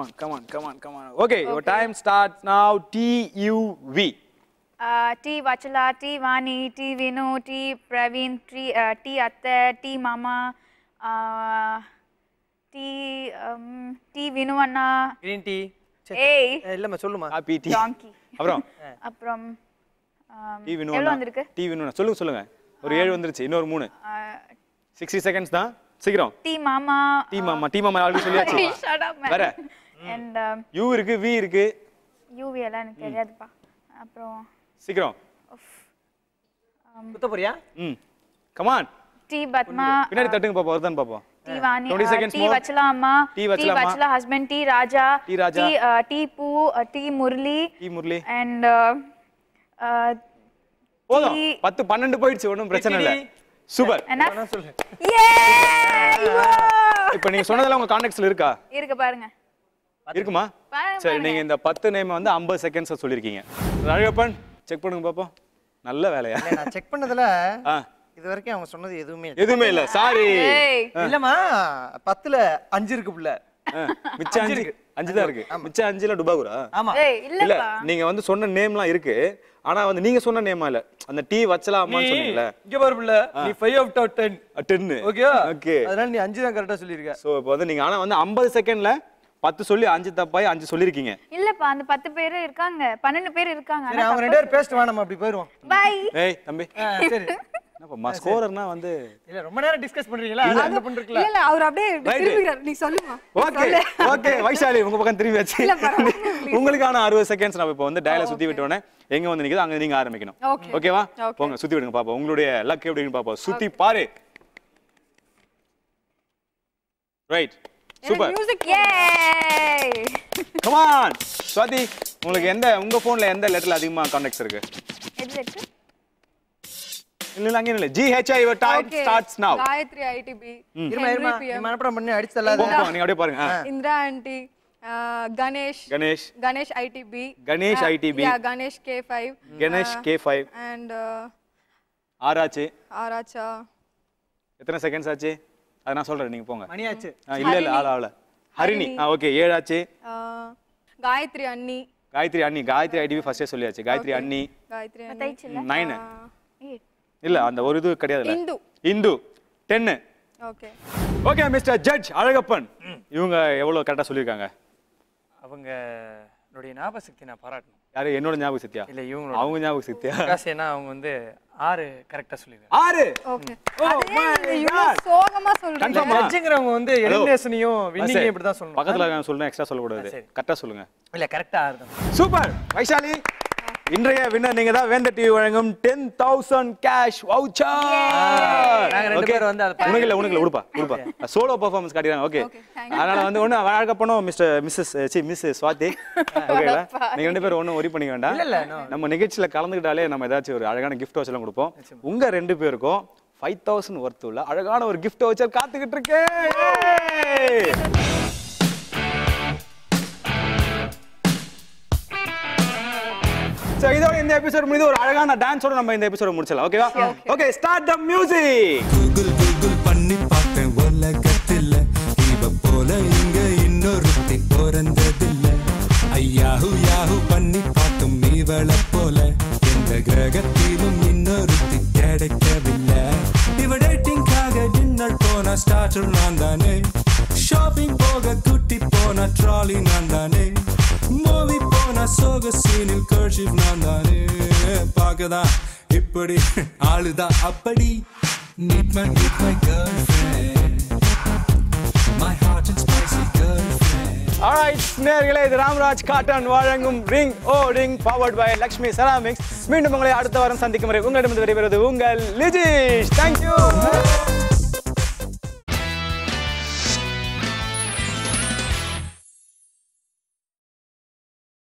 [SPEAKER 1] on, come on, come on, come on. Okay, your time starts now. T U V.
[SPEAKER 4] T Vatsala T Vani T Vinu T Praveen T T அத்தை டி மாமா டி டி வினு அண்ணா.
[SPEAKER 3] Green tea
[SPEAKER 4] ஏய்.
[SPEAKER 3] இல்லம்மா சொல்லுமா
[SPEAKER 1] Happy T.
[SPEAKER 4] டாங்கி
[SPEAKER 1] அப்புறம்?
[SPEAKER 4] அப்புறம்
[SPEAKER 1] D Vinu
[SPEAKER 4] எவ்வளோ வந்திருக்கு?
[SPEAKER 1] டி வினு சொல்லுங்க சொல்லுங்க. ஒரு ஏழு வந்துருச்சு இன்னொரு மூணு. சிக்ஸ்டி செகண்ட்ஸ் தான். சீக்கிரம்.
[SPEAKER 4] டி மாமா.
[SPEAKER 1] டி மாமா டி மாமா ஆல்ரெடி சொல்லியாச்சு. வேற.
[SPEAKER 4] அண்ட்
[SPEAKER 1] யூ இருக்கு வி இருக்கு.
[SPEAKER 4] யூவி எல்லாம் எனக்கு தெரியாதுப்பா. அப்புறம்
[SPEAKER 1] சீக்கிரம்.
[SPEAKER 3] குத்த போறியா?
[SPEAKER 1] ம்.
[SPEAKER 4] Come on T Padma.
[SPEAKER 1] பின்னாடி தட்டுங்க பாப்போம் வருதான்னு பாப்போம்.
[SPEAKER 4] T Vani
[SPEAKER 1] 20 seconds
[SPEAKER 4] T
[SPEAKER 1] more.
[SPEAKER 4] Vatsala அம்மா
[SPEAKER 1] டி
[SPEAKER 4] டி
[SPEAKER 1] வச்சலா அம்மா.
[SPEAKER 4] Vatsala husband T
[SPEAKER 1] Raja. T
[SPEAKER 4] Raja.
[SPEAKER 1] போதும். பத்து பன்னெண்டு போயிடுச்சு ஒன்றும் பிரச்சனை இல்லை. சூப்பர். இப்போ நீங்க சொன்னதெல்லாம் உங்க கான்டாக்ட்ஸ்ல இருக்கா?
[SPEAKER 4] இருக்கு பாருங்க.
[SPEAKER 1] இருக்குமா? சரி நீங்க இந்த பத்து நேம் வந்து ஐம்பது செகண்ட்ஸ் சொல்லியிருக்கீங்க அழகப்பன் செக் பண்ணுங்க பாப்போம். நல்ல வேலையா?
[SPEAKER 7] இல்ல, நான் செக் பண்ணதுல இது வரைக்கும் அவங்க சொன்னது எதுவுமே இல்ல.
[SPEAKER 1] எதுவுமே இல்ல. சாரி
[SPEAKER 4] ஏய்.
[SPEAKER 7] இல்லம்மா பத்துல அஞ்சு இருக்கு புள்ள.
[SPEAKER 1] மிச்சம் அஞ்சு அஞ்சு. தான் இருக்கு. மிச்சம் அஞ்சுல டுபாகுரா?
[SPEAKER 7] ஆமா.
[SPEAKER 4] ஏய்
[SPEAKER 1] இல்ல
[SPEAKER 4] இல்லப்பா
[SPEAKER 1] நீங்க வந்து சொன்ன நேம்லாம் இருக்கு. ஆனா வந்து நீங்க சொன்ன நேமா இல்ல. அந்த டீ வச்சலாமான்னு சொன்னீங்கல்ல?
[SPEAKER 3] இங்க பாரு புள்ள நீ ஃபைவ் அவுட் ஆஃப் டென்
[SPEAKER 1] டென்னு
[SPEAKER 3] ஓகேவா
[SPEAKER 1] ஓகே
[SPEAKER 3] அதனால நீ அஞ்சு தான் கரெக்டா சொல்லியிருக்க
[SPEAKER 1] சோ இப்போ வந்து நீங்க ஆனா வந்து ஐம்பது செகண்ட்ல பத்து சொல்லி அஞ்சு தப்பாய் அஞ்சு சொல்லிருக்கீங்க.
[SPEAKER 4] இல்லப்பா அந்த பத்து பேர் இருக்காங்க பன்னெண்டு பேர் இருக்காங்க
[SPEAKER 7] சரி அவங்க ரெண்டு பேரும் பேசிட்டு வா நம்ம அப்படி போயிருவோம்.
[SPEAKER 4] பை
[SPEAKER 1] ஏய் தம்பி.
[SPEAKER 7] சரி.
[SPEAKER 1] என்னப்பா ஸ்கோரர்னா வந்து
[SPEAKER 7] இல்ல ரொம்ப நேரம் டிஸ்கஸ் பண்றீங்களா? அந்த பண்றீங்களா
[SPEAKER 2] இல்ல அவர் அப்படியே. திரும்பிக்கிறார் நீ சொல்லுமா?
[SPEAKER 1] ஓகே ஓகே வைஷாலி உங்க பக்கம் திரும்பி வச்சு.
[SPEAKER 2] இல்ல, பரவாயில்ல.
[SPEAKER 1] உங்களுக்கான அறுபது செகண்ட்ஸ் நம்ம இப்போ வந்து டயலை சுத்தி விட்டோன்னே எங்க வந்து நிக்குது அங்க நீங்க ஆரம்பிக்கணும். ஓகேவா. போங்க சுத்தி விடுங்க பாப்போம். உங்களுடைய லக் எப்படின்னு பாப்போம். சுத்தி பாரு. ரைட் சூப்பர்
[SPEAKER 2] மியூசிக்
[SPEAKER 4] ஏய்
[SPEAKER 1] கமான் ஸ்வாதி உங்களுக்கு எந்த உங்க போன்ல எந்த லெட்டர்ல அதிகமா கான்டாக்ட்ஸ் இருக்கு?
[SPEAKER 4] எது இருக்கு
[SPEAKER 1] இல்ல இல்ல. அங்க இல்ல G H I
[SPEAKER 2] your
[SPEAKER 1] time okay
[SPEAKER 2] starts now Gayathri I T B
[SPEAKER 7] இருமா இருமா நீ மனப்படம் பண்ணி அடிச்சு தள்ளாத.
[SPEAKER 1] நீங்க அப்படியே பாருங்க. Indira
[SPEAKER 2] aunty Ganesh. Ganesh.
[SPEAKER 1] Ganesh I T B Ganesh ITB.
[SPEAKER 2] Yeah Ganesh K five
[SPEAKER 1] Ganesh K five
[SPEAKER 2] and
[SPEAKER 1] ஆறாச்சு
[SPEAKER 2] ஆராச்சா.
[SPEAKER 1] எத்தனை செகண்ட்ஸ் ஆச்சு? அதை நான் சொல்றேன் நீங்க போங்க.
[SPEAKER 7] மணியாச்சு.
[SPEAKER 1] ஆ, இல்ல இல்ல ஆள் ஹரிணி. ஓகே ஏழாச்சு.
[SPEAKER 2] காயத்ரி அண்ணி.
[SPEAKER 1] காயத்ரி அண்ணி. காயத்ரி ஐடிவி ஃபர்ஸ்டே சொல்லியாச்சு. காயத்ரி அண்ணி.
[SPEAKER 2] காயத்ரி
[SPEAKER 1] நைனு இல்ல அந்த ஒரு இது கிடையாதுல்ல.
[SPEAKER 2] இந்து.
[SPEAKER 1] இந்து. டென்னு
[SPEAKER 2] okay.
[SPEAKER 1] Okay mister judge Alagappan இவங்க எவ்வளவு கரெக்டா சொல்லியிருக்காங்க?
[SPEAKER 3] அவங்க என்னுடைய ஞாபக சக்தி நான் பாராட்டணும்.
[SPEAKER 1] யாரு? என்னோட ஞாபக சக்தியா?
[SPEAKER 3] இல்ல இவங்களோட.
[SPEAKER 1] அவங்க ஞாபக சக்தியா?
[SPEAKER 3] காசு ஏன்னா அவங்க வந்து ஆறு கரெக்டா சொல்லியிருக்காங்க
[SPEAKER 1] ஆறு!
[SPEAKER 2] ஓகே.
[SPEAKER 1] Oh.
[SPEAKER 2] சோகமா சொல்றீங்க?
[SPEAKER 3] ஜட்ஜுங்கிறவங்க வந்து எலிமினேஷனையும் வின்னிங்கையும் இப்படி தான் சொல்லணும்.
[SPEAKER 1] பக்கத்துல நான் சொல்றேன் எக்ஸ்ட்ரா சொல்லக்கூடாது.
[SPEAKER 3] சரி.
[SPEAKER 1] கரெக்டா சொல்லுங்க.
[SPEAKER 3] இல்ல கரெக்டா ஆறு தான்
[SPEAKER 1] சூப்பர் வைஷாலி இன்றைய வின்னர் நீங்க தான் வேந்த டிவி வழங்கும் டென் தௌசண்ட் கேஷ் வவுச்சர்
[SPEAKER 3] பேரும் வந்து அதை
[SPEAKER 1] உனக்கு இல்ல உனக்கு உடுப்பா உடுப்பா. சோலோ பெர்ஃபார்மன்ஸ் காட்டிடுறாங்க ஓகே அதனால வந்து ஒண்ணு அழகப்பனும் mister missus C miss Swathi ஓகேங்களா நீங்க ரெண்டு பேரும் ஒண்ணும் ஒரி பண்ணிக்க வேண்டாம்.
[SPEAKER 3] இல்ல, இல்ல, no.
[SPEAKER 1] நம்ம நிகழ்ச்சியில கலந்துக்கிட்டாலே நம்ம ஏதாச்சும் ஒரு அழகான கிஃப்ட் வச்செல்லாம் கொடுப்போம். உங்க ரெண்டு பேருக்கும் ஃபைவ் தௌசண்ட் ஒர்த் உள்ள அழகான ஒரு கிஃப்ட் வச்சர் காத்துக்கிட்டு இருக்கேன். ஸோ இதோட இந்த எபிசோட் முடிந்து ஒரு அழகான டான்ஸோட நம்ம இந்த எபிசோட முடிச்சலாம் ஓகேவா okay start the music
[SPEAKER 8] Google Google பண்ணி பார்த்தேன். உலகத்தில் இவ போல இங்க இன்னொருத்தி பிறந்ததில்ல. ஐயாஹு யாஹு பண்ணி பார்த்தும் இவளை போல. எந்த கிரகத்திலும் இன்னொருத்தி கிடைக்கவில்லை. இவ டேட்டிங்காக டின்னர் போன ஸ்டார்டர் நான் தானே ஷாப்பிங் போக குட்டி போன ட்ராலி நான் தானே மூவி போன சோக சீனில் கர்ஷிப் நான் தானே பார்க்கதான் இப்படி ஆளுதான் அப்படி meet my meet my my heart and spicy
[SPEAKER 1] girl நேர்களே இது ராம்ராஜ் காட்டன். வழங்கும் ring o ring powered by Lakshmi ceramics மீண்டும் உங்களை அடுத்த வாரம் சந்திக்கும் வரை உங்களிடமிருந்து விடைபெறுவது உங்கள் லிஜிஷ். தேங்க்யூ